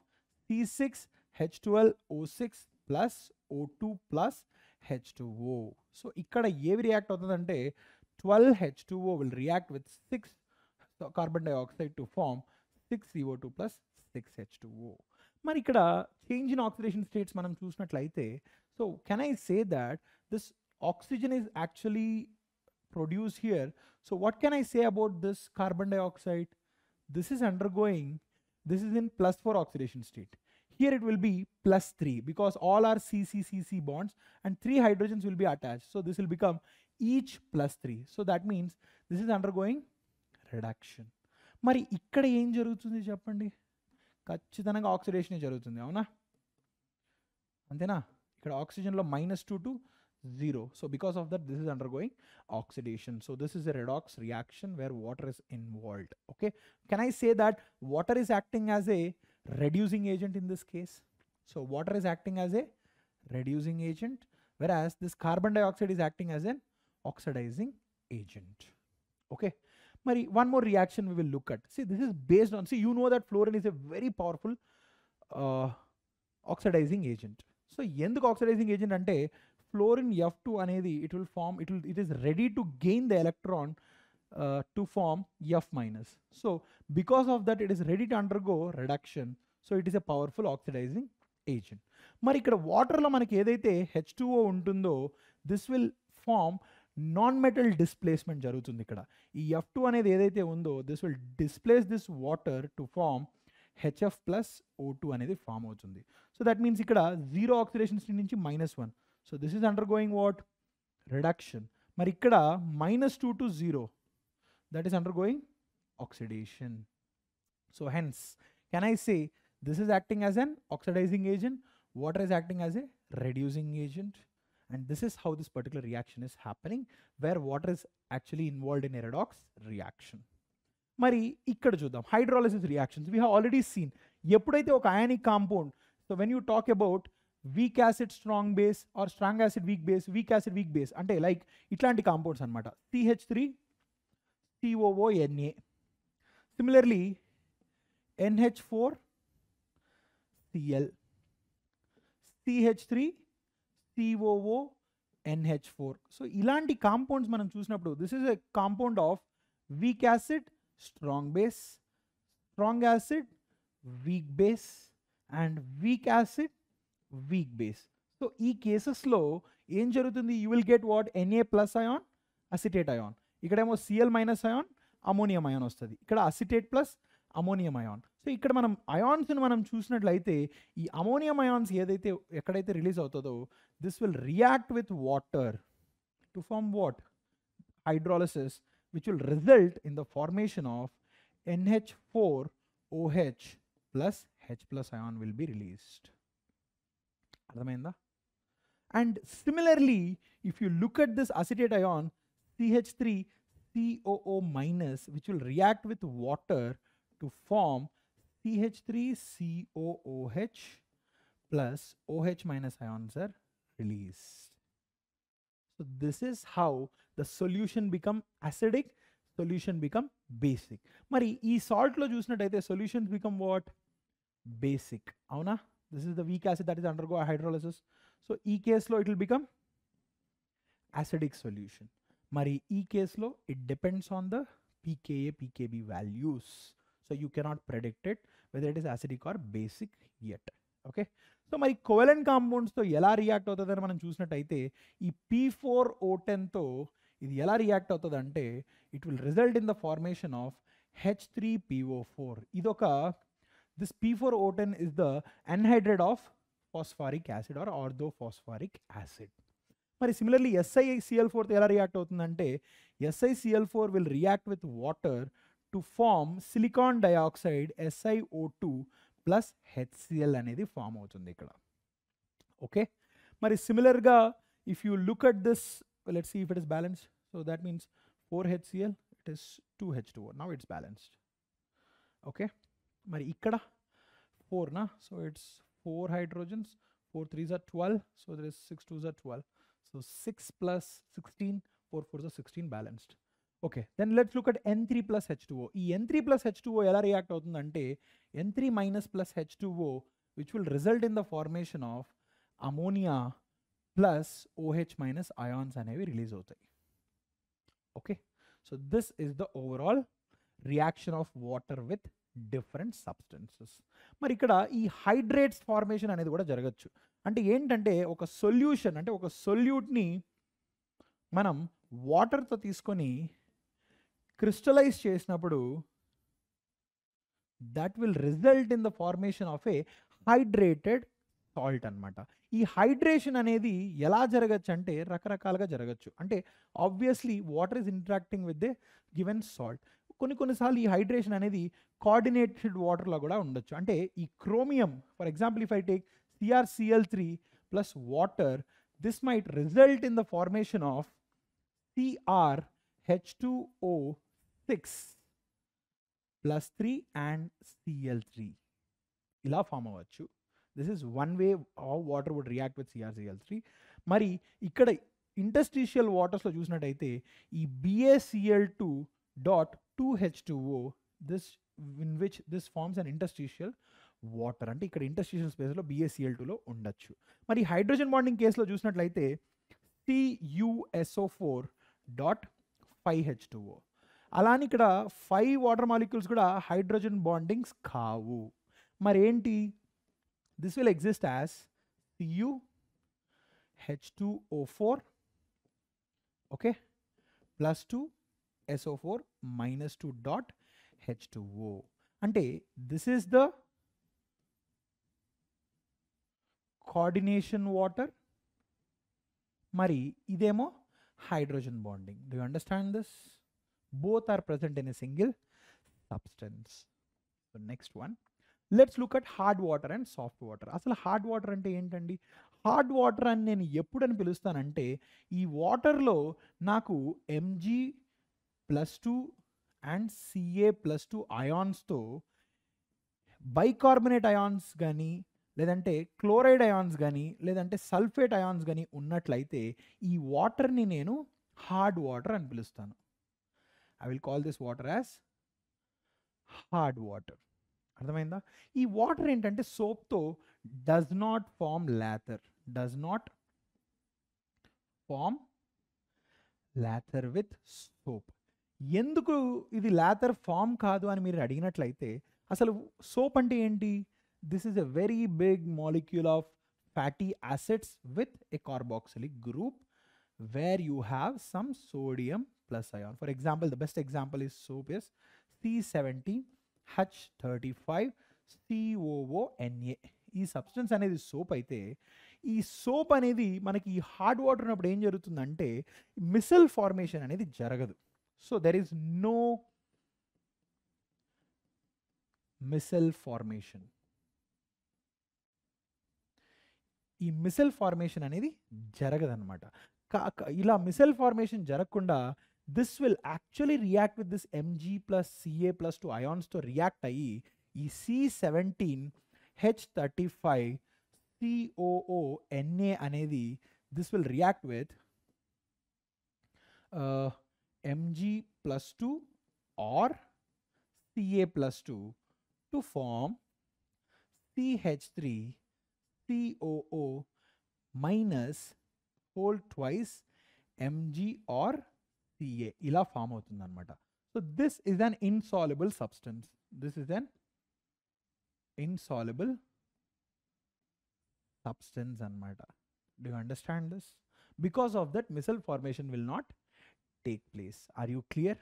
A: C six H12O6 plus O two plus H two O so ఇక్కడ ఏవి రియాక్ట్ అవుతుందంటే twelve H two O will react with six carbon dioxide to form six CO two plus six H two O మరి ఇక్కడ change in oxidation states మనం చూసినట్లయితే so can I say that this oxygen is actually produced here. So what can I say about this carbon dioxide? This is undergoing, this is in plus 4 oxidation state. Here it will be plus 3 because all are CCCC bonds and 3 hydrogens will be attached. So this will become each plus 3. So that means this is undergoing reduction. మరి ఇక్కడ ఏం జరుగుతుంది చెప్పండి ఖచ్చితంగా oxidation జరుగుతుంది అవునా అంతేనా ఇక్కడ ఆక్సిజన్లో minus two to 0. So because of that, this is undergoing oxidation. So this is a redox reaction where water is involved. Okay. Can I say that water is acting as a reducing agent in this case? So water is acting as a reducing agent, whereas this carbon dioxide is acting as an oxidizing agent. Okay. Mari, మరి one more reaction will will look at see this is based on see you know that fluorine is a very powerful oxidizing agent so ఎందుకు oxidizing agent అంటే fluorine F two అనేది it will form it will it is ready to gain the electron to form F minus so because of that it is ready to undergo reduction so it is a powerful oxidizing agent మరి ఇక్కడ వాటర్లో మనకి ఏదైతే H two O ఉంటుందో this will form non metal displacement జరుగుతుంది ఇక్కడ. ఈ F two అనేది ఏదైతే ఉందో this will displace this water to form HF plus O two అనేది ఫామ్ అవుతుంది. సో దట్ మీన్స్ ఇక్కడ జీరో ఆక్సిడేషన్ స్టేట్ నుంచి minus one so this is undergoing what reduction మరి ఇక్కడ minus two to zero that is undergoing oxidation so hence can I say this is acting as an oxidizing agent water is acting as a reducing agent and this is how this particular reaction is happening where water is actually involved in a redox reaction మరి ఇక్కడ చూద్దాం hydrolysis reactions we have already seen ఎప్పుడైతే ఒక ionic compound so when you talk about weak acid strong base or strong acid weak base weak acid weak base అంటే like ఇట్లాంటి compounds అనమాట CH three COONA similarly NH four CL CH three COO NH four so ఇలాంటి compounds మనం చూసినప్పుడు this is a compound of weak acid strong base strong acid weak base and weak acid weak base so ఈ కేసెస్లో ఏం జరుగుతుంది? You will get what NA plus ion acetate ion ఇక్కడేమో CL minus ion ammonium ion వస్తుంది. ఇక్కడ acetate plus ammonium ion so ఇక్కడ మనం అయాన్స్ని మనం చూసినట్లయితే ఈ అమోనియం అయాన్స్ ఏదైతే ఎక్కడైతే రిలీజ్ అవుతుందో this will react with water to form what hydrolysis which will result in the formation of NH4OH plus H plus ion will be released. అర్థమైందా and similarly if you look at this acetate ion CH three COO minus which will react with water to form CH three COOH plus OH minus ions are released So this is how the solution become acidic, solution become basic. మరి ఈ సాల్ట్లో చూసినట్టయితే solutions become what basic అవునా this is the weak acid that is undergo hydrolysis so ఈ కేసులో it will become acidic solution మరి ఈ కేసులో it depends on the pKa pKb values so you cannot predict it whether it is acidic or basic at okay so మరి covalent కాంపౌండ్స్తో ఎలా react అవుతుందని మనం చూసినట్టయితే ఈ పీ ఫోర్ ఓ టెన్తో ఇది ఎలా రియాక్ట్ అవుతుంది అంటే it will result in the formation of H three PO four ఇదొక this P four O ten is the anhydrate of phosphoric acid or ortho phosphoric acid మరి సిమిలర్లీ ఎస్ఐసిఎల్ ఫోర్తో ఎలా react అవుతుందంటే SICL four will react with water to form silicon dioxide SIO two plus HCL అనేది form అవుతుంది ఇక్కడ. Okay మరి సిమిలర్గా if you look at this let see if it is balanced so that means four HCL it is two H two now it's balanced okay మరి ఇక్కడ ఫోర్నా so it's four hydrogens four threes are twelve so there is six twos are twelve so six plus sixteen four fours are sixteen balanced okay. Then let's look at N three plus H two O ఈ N three plus H two O ఎలా react అవుతుందంటే N three minus plus H two O which will result in the formation of ammonia plus OH minus ions అనేవి release అవుతాయి. Okay. So this is the overall reaction of water with different substances మరి ఇక్కడ ఈ hydrates formation అనేది కూడా జరగచ్చు. అంటే ఏంటంటే ఒక సొల్యూషన్ అంటే ఒక సొల్యూట్ని మనం వాటర్తో తీసుకొని క్రిస్టలైజ్ చేసినప్పుడు that will result in the formation of a hydrated salt అనమాట ఈ హైడ్రేషన్ అనేది ఎలా జరగచ్చు అంటే రకరకాలుగా జరగచ్చు. అంటే obviously water is interacting with the given salt కొన్ని కొన్నిసార్లు ఈ హైడ్రేషన్ అనేది కోఆర్డినేటెడ్ వాటర్లో కూడా ఉండొచ్చు. అంటే ఈ chromium for example if I take CRCL three plus water this might result in the formation of CR H two O six plus three and CL three ఇలా ఫామ్ అవ్వచ్చు. This is one way how water would react with CRCL three మరి ఇక్కడ interstitial వాటర్స్లో చూసినట్టయితే ఈ BACL two dot two H two O this in which this forms and interstitial water అంటే ఇక్కడ ఇండస్ట్రీషియల్ స్పేస్లో బిఏసిఎల్ టూలో ఉండొచ్చు. మరి హైడ్రోజన్ బాండింగ్ కేసులో చూసినట్లయితే CUSO four dot five H two O అలానే ఇక్కడ ఫైవ్ వాటర్ మాలిక్యూల్స్ కూడా హైడ్రోజన్ బాండింగ్స్ కావు. మరి ఏంటి this will exist as CU H two O four okay plus two SO four minus two dot H two O అంటే this is the coordination water మరి ఇదేమో hydrogen bonding do understand this both are present in a single substance. So next one let's look at hard water and soft water అసలు hard water అంటే ఏంటండి? Hard water అని నేను ఎప్పుడని పిలుస్తానంటే ఈ వాటర్లో నాకు MG plus two and CA plus two అయాన్స్తో bicarbonate ions కానీ లేదంటే క్లోరైడ్ అయాన్స్ కానీ లేదంటే సల్ఫేట్ అయాన్స్ కానీ ఉన్నట్లయితే ఈ వాటర్ని నేను హార్డ్ వాటర్ అని పిలుస్తాను. I will call this water as hard water అర్థమైందా? ఈ వాటర్ ఏంటంటే సోప్తో does not form lather does not form lather with soap ఎందుకు ఇది లాథర్ ఫామ్ కాదు అని మీరు అడిగినట్లయితే అసలు సోప్ అంటే ఏంటి? This is a very big molecule of fatty acids with a carboxylic group where you have some sodium plus ion. For example the best example is soap is C seventy H five ఈ substance అనేది soap అయితే ఈ soap అనేది మనకి ఈ hard water ఉన్నప్పుడు ఏం జరుగుతుందంటే మిసిల్ ఫార్మేషన్ అనేది జరగదు. So there is no micelle formation ఈ మిసిల్ ఫార్మేషన్ అనేది జరగదన్నమాట. ఇలా మిసల్ ఫార్మేషన్ జరగకుండా this will actually react with this MG plus CA plus two అయాన్స్తో react అయ్యి ఈ C seventeen H thirty five COO NA అనేది this will react with MG plus two or CA plus two to form CH three COO minus whole twice MG or CA ఇలా form అవుతుంది అనమాట so this is an insoluble substance this is an insoluble substance అనమాట do you understand this because of that micelle formation will not take place are you clear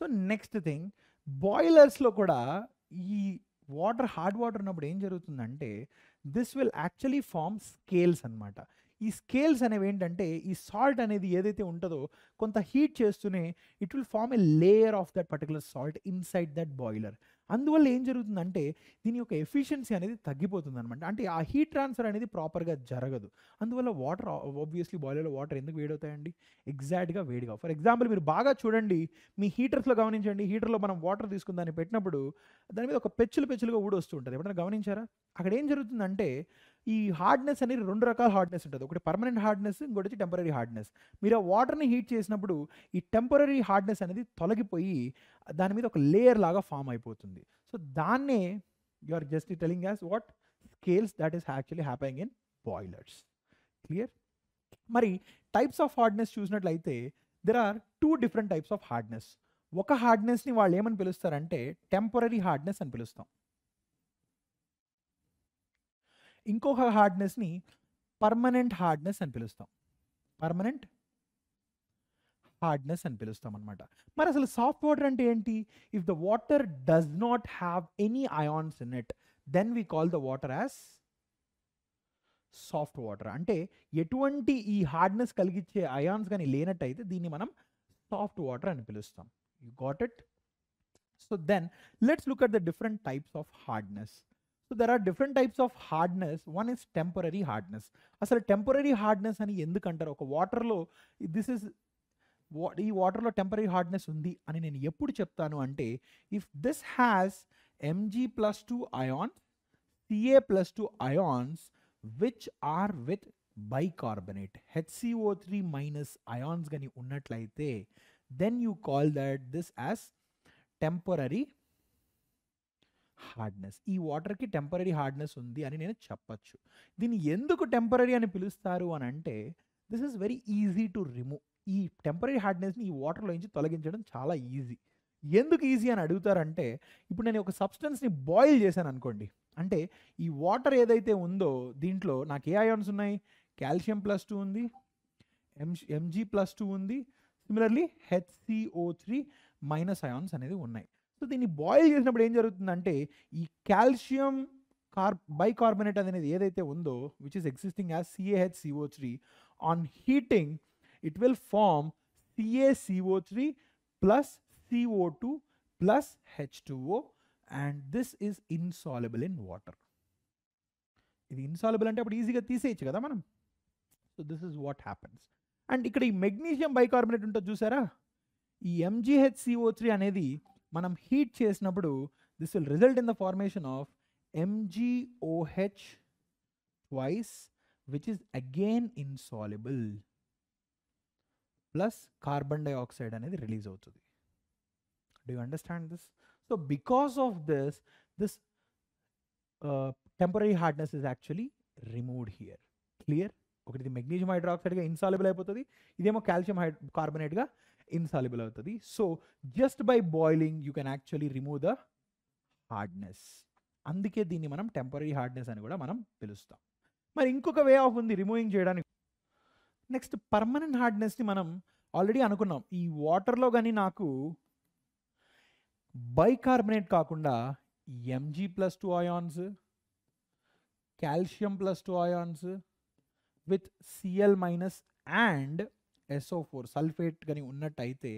A: so next thing బాయిలర్స్లో కూడా ఈ water hard water ఉన్నప్పుడు ఏం జరుగుతుందంటే this will actually form scales అనమాట ఈ scales అనేవి ఏంటంటే ఈ సాల్ట్ అనేది ఏదైతే ఉంటుందో కొంత హీట్ చేస్తూనే it will form a layer of that particular salt inside that boiler అందువల్ల ఏం జరుగుతుందంటే దీని యొక్క ఎఫిషియన్సీ అనేది తగ్గిపోతుంది అనమాట అంటే ఆ హీట్ ట్రాన్స్ఫర్ అనేది ప్రాపర్గా జరగదు. అందువల్ల వాటర్ ఆబ్వియస్లీ బాయిలర్లో వాటర్ ఎందుకు వేడవుతాయండి? ఎగ్జాక్ట్గా వేడిగా ఫర్ ఎగ్జాంపుల్ మీరు బాగా చూడండి మీ హీటర్స్లో గమనించండి హీటర్లో మనం వాటర్ తీసుకుని దాన్ని పెట్టినప్పుడు దాని మీద ఒక పెచ్చులు పెచ్చులుగా ఊడొస్తూ ఉంటుంది. ఎప్పుడైనా గమనించారా? అక్కడ ఏం జరుగుతుందంటే ఈ హార్డ్నెస్ అనేది రెండు రకాల హార్డ్నెస్ ఉంటుంది. ఒకటి పర్మనెంట్ హార్డ్నెస్ ఇంకోటి వచ్చి టెంపరీ హార్డ్నెస్ మీరు ఆ వాటర్ని హీట్ చేసినప్పుడు ఈ టెంపరీ హార్డ్నెస్ అనేది తొలగిపోయి దాని మీద ఒక లేయర్ లాగా ఫామ్ అయిపోతుంది. సో దాన్నే you are just telling as what scales that is actually happening in boilers clear మరి టైప్స్ ఆఫ్ హార్డ్నెస్ చూసినట్లయితే there are two different types of hardness ఒక హార్డ్నెస్ని వాళ్ళు ఏమని పిలుస్తారంటే టెంపరీ హార్డ్నెస్ అని పిలుస్తాం. ఇంకొక హార్డ్నెస్ని పర్మనెంట్ హార్డ్నెస్ అని పిలుస్తాం. పర్మనెంట్ హార్డ్నెస్ అని పిలుస్తాం అనమాట మరి అసలు సాఫ్ట్ వాటర్ అంటే ఏంటి? If the water does not have any ions in it then we call the water as soft water అంటే ఎటువంటి ఈ హార్డ్నెస్ కలిగించే అయాన్స్ కానీ లేనట్టయితే దీన్ని మనం సాఫ్ట్ వాటర్ అని పిలుస్తాం. You got it so then let's look at the different types of hardness so there are different types of hardness one is temporary hardness అసలు టెంపరీ హార్డ్నెస్ అని ఎందుకంటారు ఒక వాటర్లో దిస్ ఇస్ ఈ వాటర్లో టెంపరీ హార్డ్నెస్ ఉంది అని నేను ఎప్పుడు చెప్తాను అంటే if this has MG plus two ions CA plus two ions which are with bicarbonate HCO three minus ions కానీ ఉన్నట్లయితే then you call that this as temporary hardness. ఈ వాటర్కి టెంపరీ హార్డ్నెస్ ఉంది అని నేను చెప్పచ్చు. దీన్ని ఎందుకు టెంపరీ అని పిలుస్తారు అని అంటే this is very easy to remove. ఈ టెంపరీ హార్డ్నెస్ని ఈ వాటర్లో నుంచి తొలగించడం చాలా ఈజీ. ఎందుకు ఈజీ అని అడుగుతారంటే ఇప్పుడు నేను ఒక సబ్స్టెన్స్ని బాయిల్ చేశాను అనుకోండి. అంటే ఈ వాటర్ ఏదైతే ఉందో దీంట్లో నాకు ఏ అయాన్స్ ఉన్నాయి? కాల్షియం ప్లస్ టూ ఉంది ఎం ఎంజీ ప్లస్ టూ ఉంది. Similarly HCO three minus ions అనేది ఉన్నాయి. సో దీన్ని బాయిల్ చేసినప్పుడు ఏం జరుగుతుందంటే ఈ కాల్షియం కార్ బైకార్బోనేట్ అనేది ఏదైతే ఉందో which is existing as CAH CO three on heating it will form CACO three plus CO two plus H two O and this is insoluble in water ఇది insoluble అంటే అప్పుడు ఈజీగా తీసేయచ్చు కదా మనం. So this is what happens and ఇక్కడ ఈ magnesium bicarbonate ఉంటుంది చూసారా? ఈ ఎంజీహెచ్సిఓ త్రీ అనేది మనం హీట్ చేసినప్పుడు this will result in the formation of MGOH twice which is again insoluble plus carbon dioxide అనేది రిలీజ్ అవుతుంది. Do you understand this so because of this this temporary hardness is actually removed here clear ఒకటి magnesium హైడ్రాక్సైడ్గా insoluble అయిపోతుంది. ఇదేమో calcium హైడ్ కార్బోనేట్గా insoluble అవుతుంది. So just by boiling you can actually remove the hardness అందుకే దీన్ని మనం టెంపరీ హార్డ్నెస్ అని కూడా మనం పిలుస్తాం. మరి ఇంకొక వే ఆఫ్ ఉంది రిమూవింగ్ చేయడానికి. నెక్స్ట్ పర్మనెంట్ హార్డ్నెస్ని మనం ఆల్రెడీ అనుకున్నాం. ఈ వాటర్లో కానీ నాకు బైకార్బనేట్ కాకుండా MG plus two ions calcium plus two ions with CL minus and SO four sulphate కానీ ఉన్నట్టయితే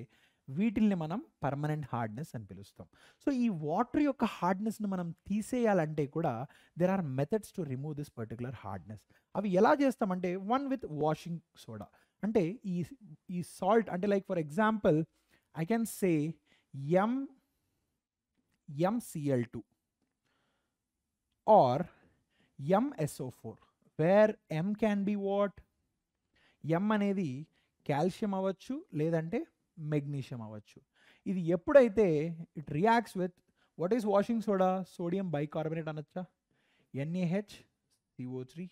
A: వీటిల్ని మనం పర్మనెంట్ హార్డ్నెస్ అని పిలుస్తాం. సో ఈ వాటర్ యొక్క హార్డ్నెస్ని మనం తీసేయాలంటే కూడా there are methods to remove this particular hardness అవి ఎలా చేస్తామంటే వన్ విత్ వాషింగ్ సోడా అంటే ఈ ఈ సాల్ట్ అంటే like for example I can say M MCL two or MSO four where M can be what M అనేది calcium అవ్వచ్చు లేదంటే మెగ్నీషియం అవ్వచ్చు. ఇది ఎప్పుడైతే it reacts with what is washing soda sodium bicarbonate అనొచ్చా? NAH CO three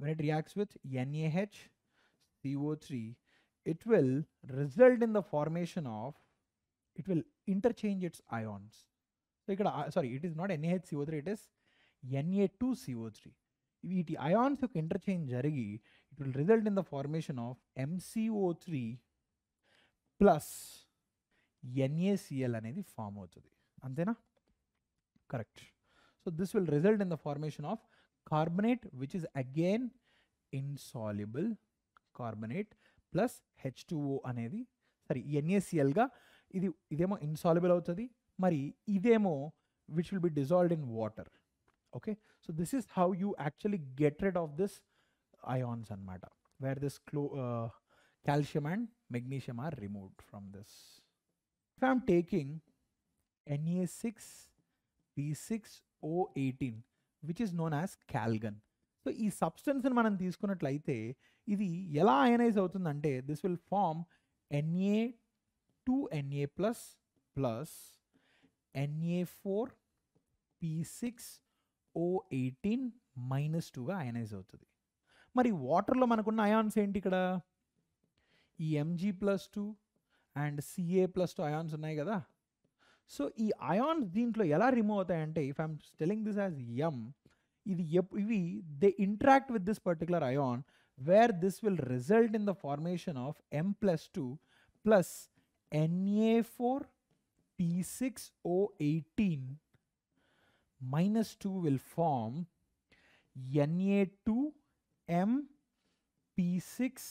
A: when it reacts with NaH CO3 it will result in the formation of it will interchange its ions. So ఇక్కడ sorry it is not NAH CO three it is NA two CO three వీటి ions యొక్క interchange జరిగి it will result in the formation of MCO three plus NACL అనేది form అవుతుంది. అంతేనా? Correct so this will result in the formation of carbonate which is again again insoluble carbonate plus H2O అనేది sorry ఎన్ఏసిఎల్గా ఇది ఇదేమో insoluble అవుతుంది. మరి ఇదేమో which will be dissolved in water okay so this is how you actually get rid of this ions అనమాట where this క్లో calcium and magnesium are removed from magnesium are removed from this. If I'm taking Na6P6O18 which is known as Calgon so ఈ సబ్స్టెన్స్ని మనం తీసుకున్నట్లయితే ఇది ఎలా ionise అవుతుందంటే this will form Na two Na plus plus Na four P six O eighteen minus టూగా ionise అవుతుంది మరి వాటర్లో మనకున్న అయాన్స్ ఏంటి ఇక్కడ? ఈ MG plus two and CA plus two ions ఉన్నాయి కదా. సో ఈ అయాన్స్ దీంట్లో ఎలా remove అవుతాయంటే if I'm telling this as M ఇది ఎప్ ఇవి they interact with this particular ion where this will result in the formation of M plus two plus NA four P six O eighteen minus two will form NA two M P six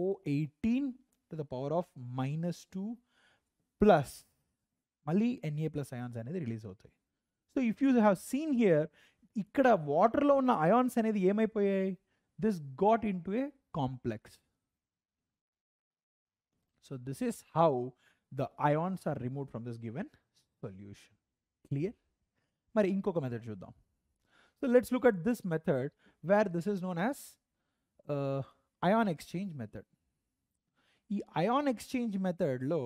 A: O eighteen to the power of minus two plus మళ్ళీ NA plus ions అనేది release అవుతాయి. So if you have seen here ఇక్కడ వాటర్లో ఉన్న ions అనేది ఏమైపోయాయి? This got into a complex so this is how the ions are remove from this given solution clear మరి ఇంకొక method చూద్దాం. So let's look at this method where this is known as ion exchange method ఈ ion exchange మెథడ్లో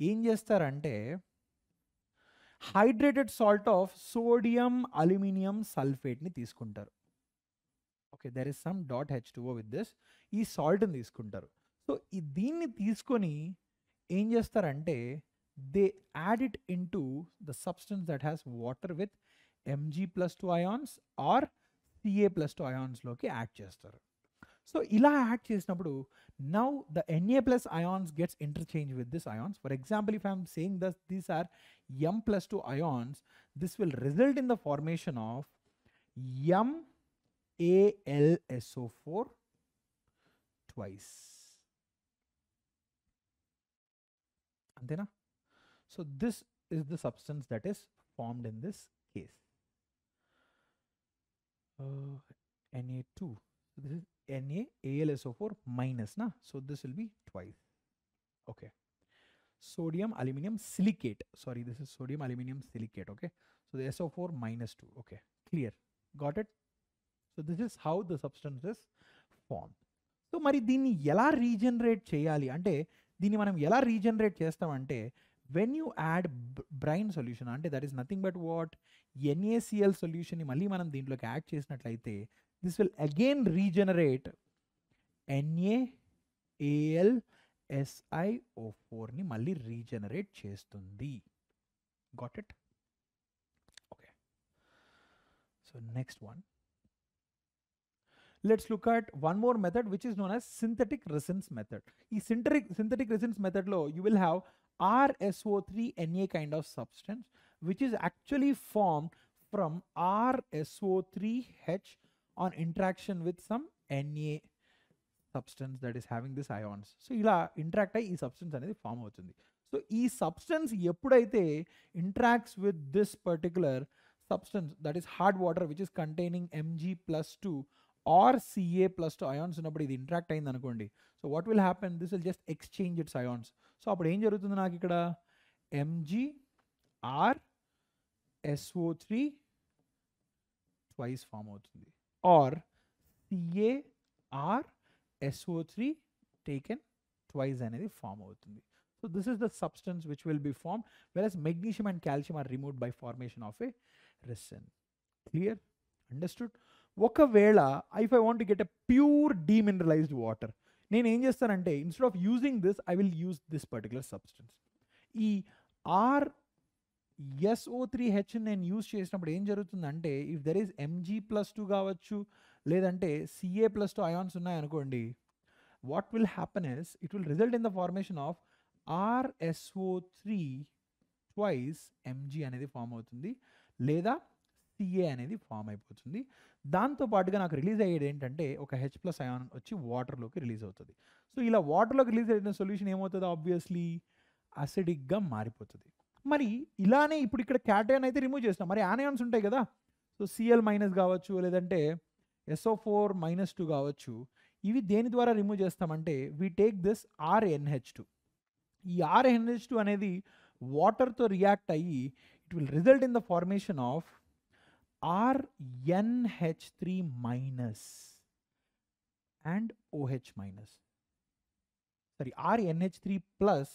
A: ఏం చేస్తారంటే hydrated salt of sodium aluminium సల్ఫేట్ని తీసుకుంటారు. Okay there is some dot H two with this ఈ సాల్ట్ని తీసుకుంటారు. So ఈ దీన్ని తీసుకొని ఏం చేస్తారంటే they add it into the substance that has water with MG plus two ions or CA plus two అయాన్స్లోకి add చేస్తారు సో ఇలా యాడ్ చేసినప్పుడు now the NA plus ions gets interchange with this ions for example if I'm saying thus these are m plus 2 ions, this will result in the formation of MAlSO4 twice. Antena? So this is the substance that is formed in this case. Uh, Na2. So this is Na AlSO4 minus, na? So this will be twice. Okay sodium aluminium silicate sorry this is sodium aluminium silicate okay so the SO4 minus 2 okay clear got it so this is how the substance is formed so మరి దీన్ని ఎలా regenerate చేయాలి అంటే దీన్ని మనం ఎలా regenerate చేస్తామంటే when you add brine solution అంటే that is nothing but what NACL సొల్యూషన్ని మళ్ళీ మనం దీంట్లోకి యాడ్ చేసినట్లయితే this will again regenerate NAAL SIO ఫోర్ని మళ్ళీ రీజనరేట్ చేస్తుంది. Got it okay so next one let's look at one more method which is known as synthetic resins method ఈ synthetic synthetic resins మెథడ్లో you will have RSO three NA kind of substance which is actually form from RSO three H on interaction with some NA substance that is having this ions so ఇలా interact అయ్యి ఈ substance అనేది form అవుతుంది. So ఈ substance ఎప్పుడైతే interacts with this particular substance that is hard water which is containing MG plus two or CA plus two ions ఉన్నప్పుడు ఇది interact అయింది అనుకోండి. So what will happen this will just exchange its ions so అప్పుడు ఏం జరుగుతుంది నాకు ఇక్కడ? MG R SO three twice form అవుతుంది. R CA R SO three taken twice అనేది ఫామ్ అవుతుంది. So this is the substance which will be form whereas magnesium and calcium are removed by formation of a resin clear understood ఒకవేళ if I want get a pure demineralised water నేను ఏం చేస్తానంటే instead of using this I will use this particular substance ఈ R SO three H నేను use చేసినప్పుడు ఏం జరుగుతుందంటే if there is MG plus two కావచ్చు లేదంటే సిఏ ప్లస్ టూ అయాన్స్ ఉన్నాయనుకోండి what will happen is it will result in the formation of RSO three twice MG అనేది form అవుతుంది లేదా సిఏ అనేది ఫామ్ అయిపోతుంది. దాంతో పాటుగా నాకు రిలీజ్ అయ్యేది ఏంటంటే ఒక హెచ్ ప్లస్ అయాన్ వచ్చి వాటర్లోకి రిలీజ్ అవుతుంది. సో ఇలా వాటర్లోకి రిలీజ్ అయిన సొల్యూషన్ ఏమవుతుంది ఆబ్వియస్లీ అసిడిక్గా మారిపోతుంది. మరి ఇలానే ఇప్పుడు ఇక్కడ క్యాటయాన్ అయితే రిమూవ్ చేస్తాం మరి యానయాన్స్ ఉంటాయి కదా? సో సిఎల్ మైనస్ కావచ్చు లేదంటే ఎస్ఓ ఫోర్ మైనస్ టూ కావచ్చు. ఇవి దేని ద్వారా రిమూవ్ చేస్తామంటే we take this RNH two ఈ ఆర్ఎన్హెచ్ టూ అనేది వాటర్తో రియాక్ట్ అయ్యి it will result in the formation of RNH three minus and OH minus sorry RNH three plus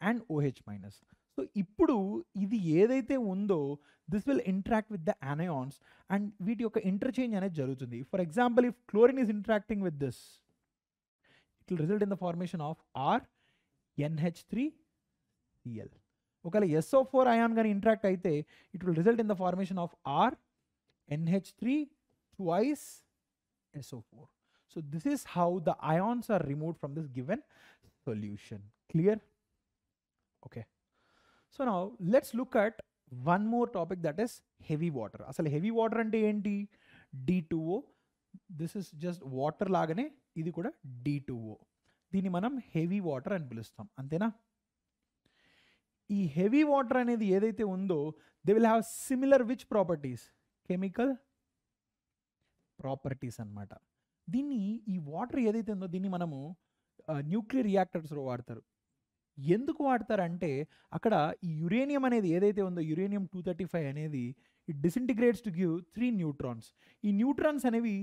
A: and OH minus so ఇప్పుడు ఇది ఏదైతే ఉందో this will interact with the anions and వీటి యొక్క interchange అనేది జరుగుతుంది. For example if chlorine is interacting with this it will result in the formation of R NH three CL ఒకవేళ SO four ion కానీ ఇంటరాక్ట్ అయితే it will result in the formation of R NH three twice SO four so this is how the ions are removed from this given solution clear okay so నా let's look at one more topic that is heavy water అసలు heavy water అంటే ఏంటి D two O this is just water లాగానే ఇది కూడా D two O దీన్ని మనం heavy water అని పిలుస్తాం అంతేనా ఈ హెవీ వాటర్ అనేది ఏదైతే ఉందో they will have similar which properties chemical properties అన్నమాట. దీన్ని ఈ వాటర్ ఏదైతే ఉందో దీన్ని మనము న్యూక్లియర్ రియాక్టర్స్లో వాడతారు. ఎందుకు వాడతారంటే అక్కడ ఈ యురేనియం అనేది ఏదైతే ఉందో యురేనియం టూ థర్టీ ఫైవ్ అనేది it disintegrates to give three neutrons. ఈ న్యూట్రాన్స్ అనేవి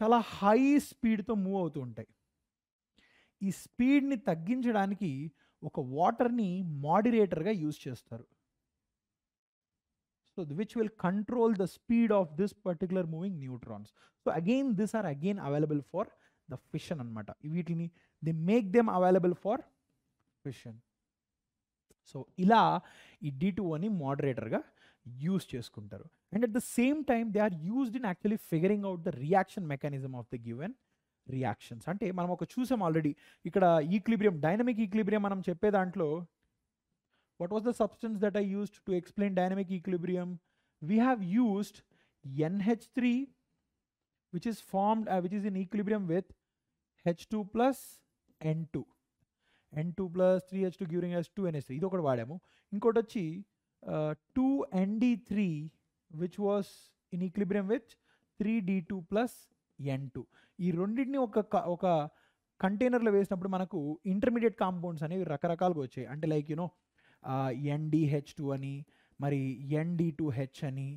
A: చాలా హై స్పీడ్తో మూవ్ అవుతూ ఉంటాయి. ఈ స్పీడ్ని తగ్గించడానికి ఒక వాటర్ని మాడిరేటర్గా యూజ్ చేస్తారు. So which will control the speed of this particular moving neutrons so again this are again available for the fission అనమాట వీటిని the make them available for fission so ఇలా ఈ డి టూ అని మోడరేటర్గా యూజ్ చేసుకుంటారు. And at the same time they are used in actually figuring out the reaction mechanism of the given reactions అంటే మనం ఒక చూసాం ఆల్రెడీ ఇక్కడ ఈక్లిబ్రియం డైనమిక్ ఈక్లిబ్రియం మనం చెప్పే దాంట్లో what was the substance that I used to explain dynamic equilibrium? We have used NH3, which is formed, uh, which is in equilibrium with H2 plus N2. N2 plus 3H2 giving us 2NH3. ఇది ఒకటి వాడాము ఇంకోటి వచ్చి two ND three which was in equilibrium with three D two plus N two ఈ రెండింటిని ఒక ఒక కంటైనర్లో వేసినప్పుడు మనకు ఇంటర్మీడియట్ కాంపౌండ్స్ అనేవి రకరకాలుగా వచ్చాయి అంటే లైక్ యూనో ఎన్డిహెచ్ టూ అని మరి ఎన్డి టూ హెచ్ అని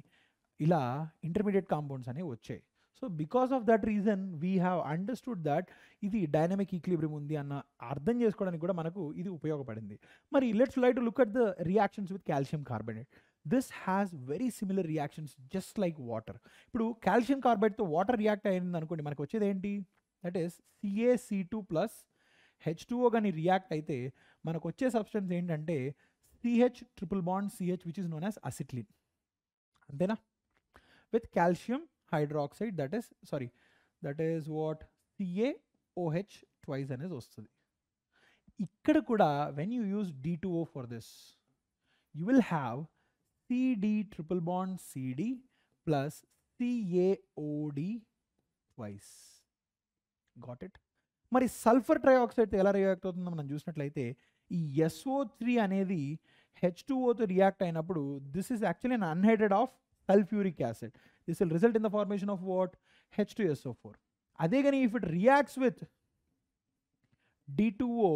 A: ఇలా ఇంటర్మీడియట్ కాంపౌండ్స్ అనేవి వచ్చాయి. So because of that reason we have understood that ఇది డైనమిక్ ఈక్లిబ్రియం ఉంది అన్న అర్థం చేసుకోవడానికి కూడా మనకు ఇది ఉపయోగపడింది. మరి let's light look at the reactions with calcium carbonate this has very similar reactions just like water ఇప్పుడు కాల్షియం కార్బైడ్తో వాటర్ రియాక్ట్ అయింది అనుకోండి మనకు వచ్చేది ఏంటి? That is CAC two plus H two O కానీ రియాక్ట్ అయితే మనకు వచ్చే సబ్స్టెన్స్ ఏంటంటే CH triple bond CH which is known as acetylene అంతేనా with calcium hydroxide that is sorry that is what CAOH twice అనేది వస్తుంది. ఇక్కడ కూడా when you use D two O for this you will have CD triple bond CD plus CAOD twice got it మరి sulphur ట్రైఆక్సైడ్తో ఎలా react అవుతుందో మనం చూసినట్లయితే ఈ ఎస్ఓ త్రీ అనేది హెచ్ టూఓతో రియాక్ట్ అయినప్పుడు this is actually an anhydride of sulphuric acid this will result in the formation of what H two SO four అదే కానీ if it reacts with D two O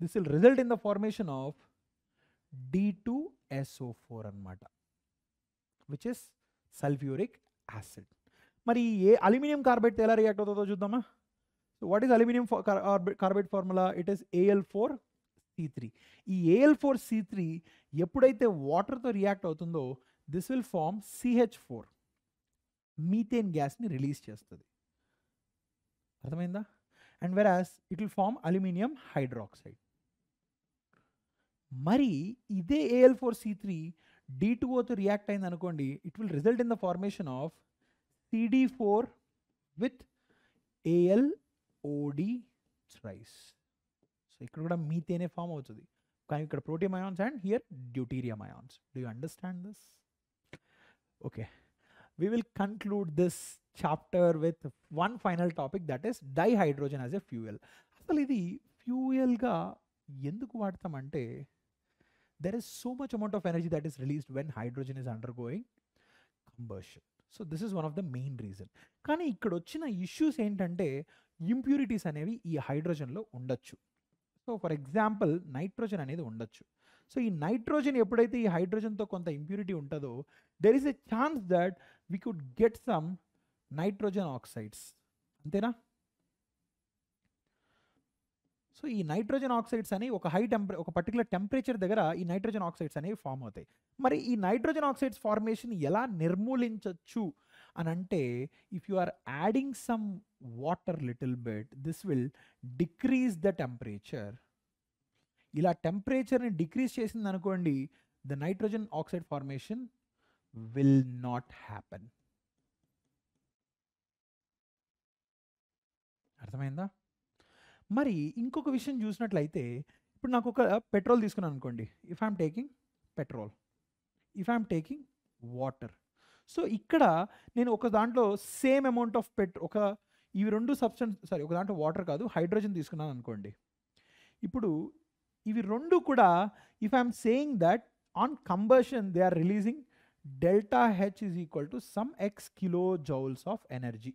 A: this will result in the formation of D two SO four అనమాట which is sulphuric acid మరి ఏ aluminium carbide ఎలా react అవుతుందో చూద్దామా? So what is aluminium carbide formula it is AL four C three ఈ AL four C three ఎప్పుడైతే వాటర్తో react అవుతుందో this will form CH four methane గ్యాస్ని రిలీజ్ చేస్తుంది. అర్థమైందా? And whereas it will form aluminium hydroxide మరి ఇదే AL four C three D టూఓతో react అయింది అనుకోండి it will result in the formation of CD four with AL OD thrice ఇక్కడ కూడా మీతేనే ఫామ్ అవుతుంది. కానీ ఇక్కడ protium ions and here deuterium ions do you understand this okay we will conclude this chapter with one final topic that is dihydrogen as a fuel. అసలు ఇది ఫ్యూయల్గా ఎందుకు వాడతామంటే there is so much amount of energy that is released when hydrogen is undergoing combustion so this is one of the main reason కానీ ఇక్కడ వచ్చిన issues ఏంటంటే impurities అనేవి ఈ హైడ్రోజన్లో ఉండొచ్చు. సో ఫర్ ఎగ్జాంపుల్ నైట్రోజన్ అనేది ఉండొచ్చు. సో ఈ నైట్రోజన్ ఎప్పుడైతే ఈ హైడ్రోజన్తో కొంత ఇంప్యూరిటీ ఉంటుందో there is a chance that we could get some nitrogen oxides. అంతేనా? సో ఈ నైట్రోజన్ ఆక్సైడ్స్ అనేవి ఒక హై టెంపరే ఒక పర్టికులర్ టెంపరేచర్ దగ్గర ఈ నైట్రోజన్ ఆక్సైడ్స్ అనేవి ఫామ్ అవుతాయి. మరి ఈ నైట్రోజన్ ఆక్సైడ్స్ ఫార్మేషన్ ఎలా నిర్మూలించవచ్చు అని అంటే if you are adding some water little bit this will decrease the temperature ఇలా టెంపరేచర్ని డిక్రీజ్ చేసింది అనుకోండి the nitrogen oxide formation will not happen అర్థమైందా? మరి ఇంకొక విషయం చూసినట్లయితే ఇప్పుడు నాకు ఒక పెట్రోల్ తీసుకున్నాను అనుకోండి if I'm taking petrol if I'm taking water so ఇక్కడ నేను ఒక దాంట్లో సేమ్ అమౌంట్ ఆఫ్ పెట్ ఒక ఇవి రెండు సబ్స్టెన్స్ సారీ ఒక దాంట్లో వాటర్ కాదు హైడ్రోజన్ తీసుకున్నాను అనుకోండి. ఇప్పుడు ఇవి రెండు కూడా if I'm saying that on combustion they are releasing delta H is equal to some X kilojoules of energy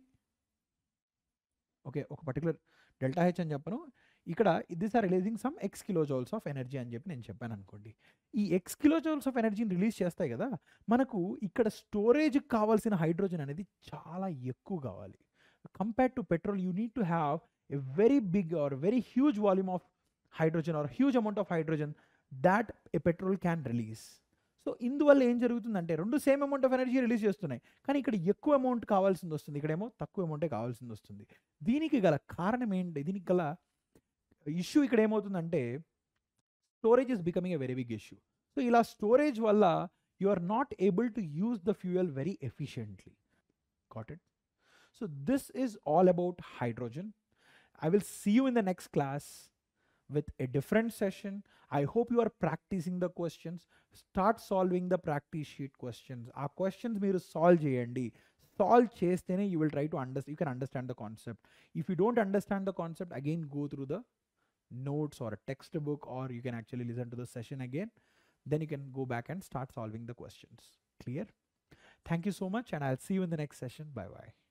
A: okay ఒక పర్టికులర్ డెల్టా హెచ్ అని చెప్పను. ఇక్కడ this are releasing some X kilojoules of energy అని చెప్పి నేను చెప్పాను అనుకోండి. ఈ ఎక్స్ కిలోజౌల్స్ ఆఫ్ ఎనర్జీని రిలీజ్ చేస్తాయి కదా మనకు ఇక్కడ స్టోరేజ్కి కావాల్సిన హైడ్రోజన్ అనేది చాలా ఎక్కువ కావాలి. Compared to petrol you need to have a very big or very huge volume of hydrogen or huge amount of hydrogen that a petrol can release so ఇందువల్ల ఏం జరుగుతుందంటే రెండు same amount of energy release చేస్తున్నాయి. కానీ ఇక్కడ ఎక్కువ amount కావాల్సింది వస్తుంది. ఇక్కడేమో తక్కువ అమౌంటే కావాల్సింది వస్తుంది. దీనికి గల కారణం ఏంటి? దీనికి గల ఇష్యూ ఇక్కడ ఏమవుతుందంటే storage is becoming a very big issue so ఇలా స్టోరేజ్ వల్ల you are not able to use the fuel very efficiently got it so this is all about hydrogen I will see you in the next class with a different session. I hope you are practicing the questions. Start solving the practice sheet questions. ఆ questions మీరు solve చేయండి solve చేస్తేనే you will try to under you can understand the concept if you don't understand the concept again go through the notes or a textbook or you can actually listen to the session again. Then you can go back and start solving the questions. Clear? Thank you so much and i'll see you in the next session. Bye bye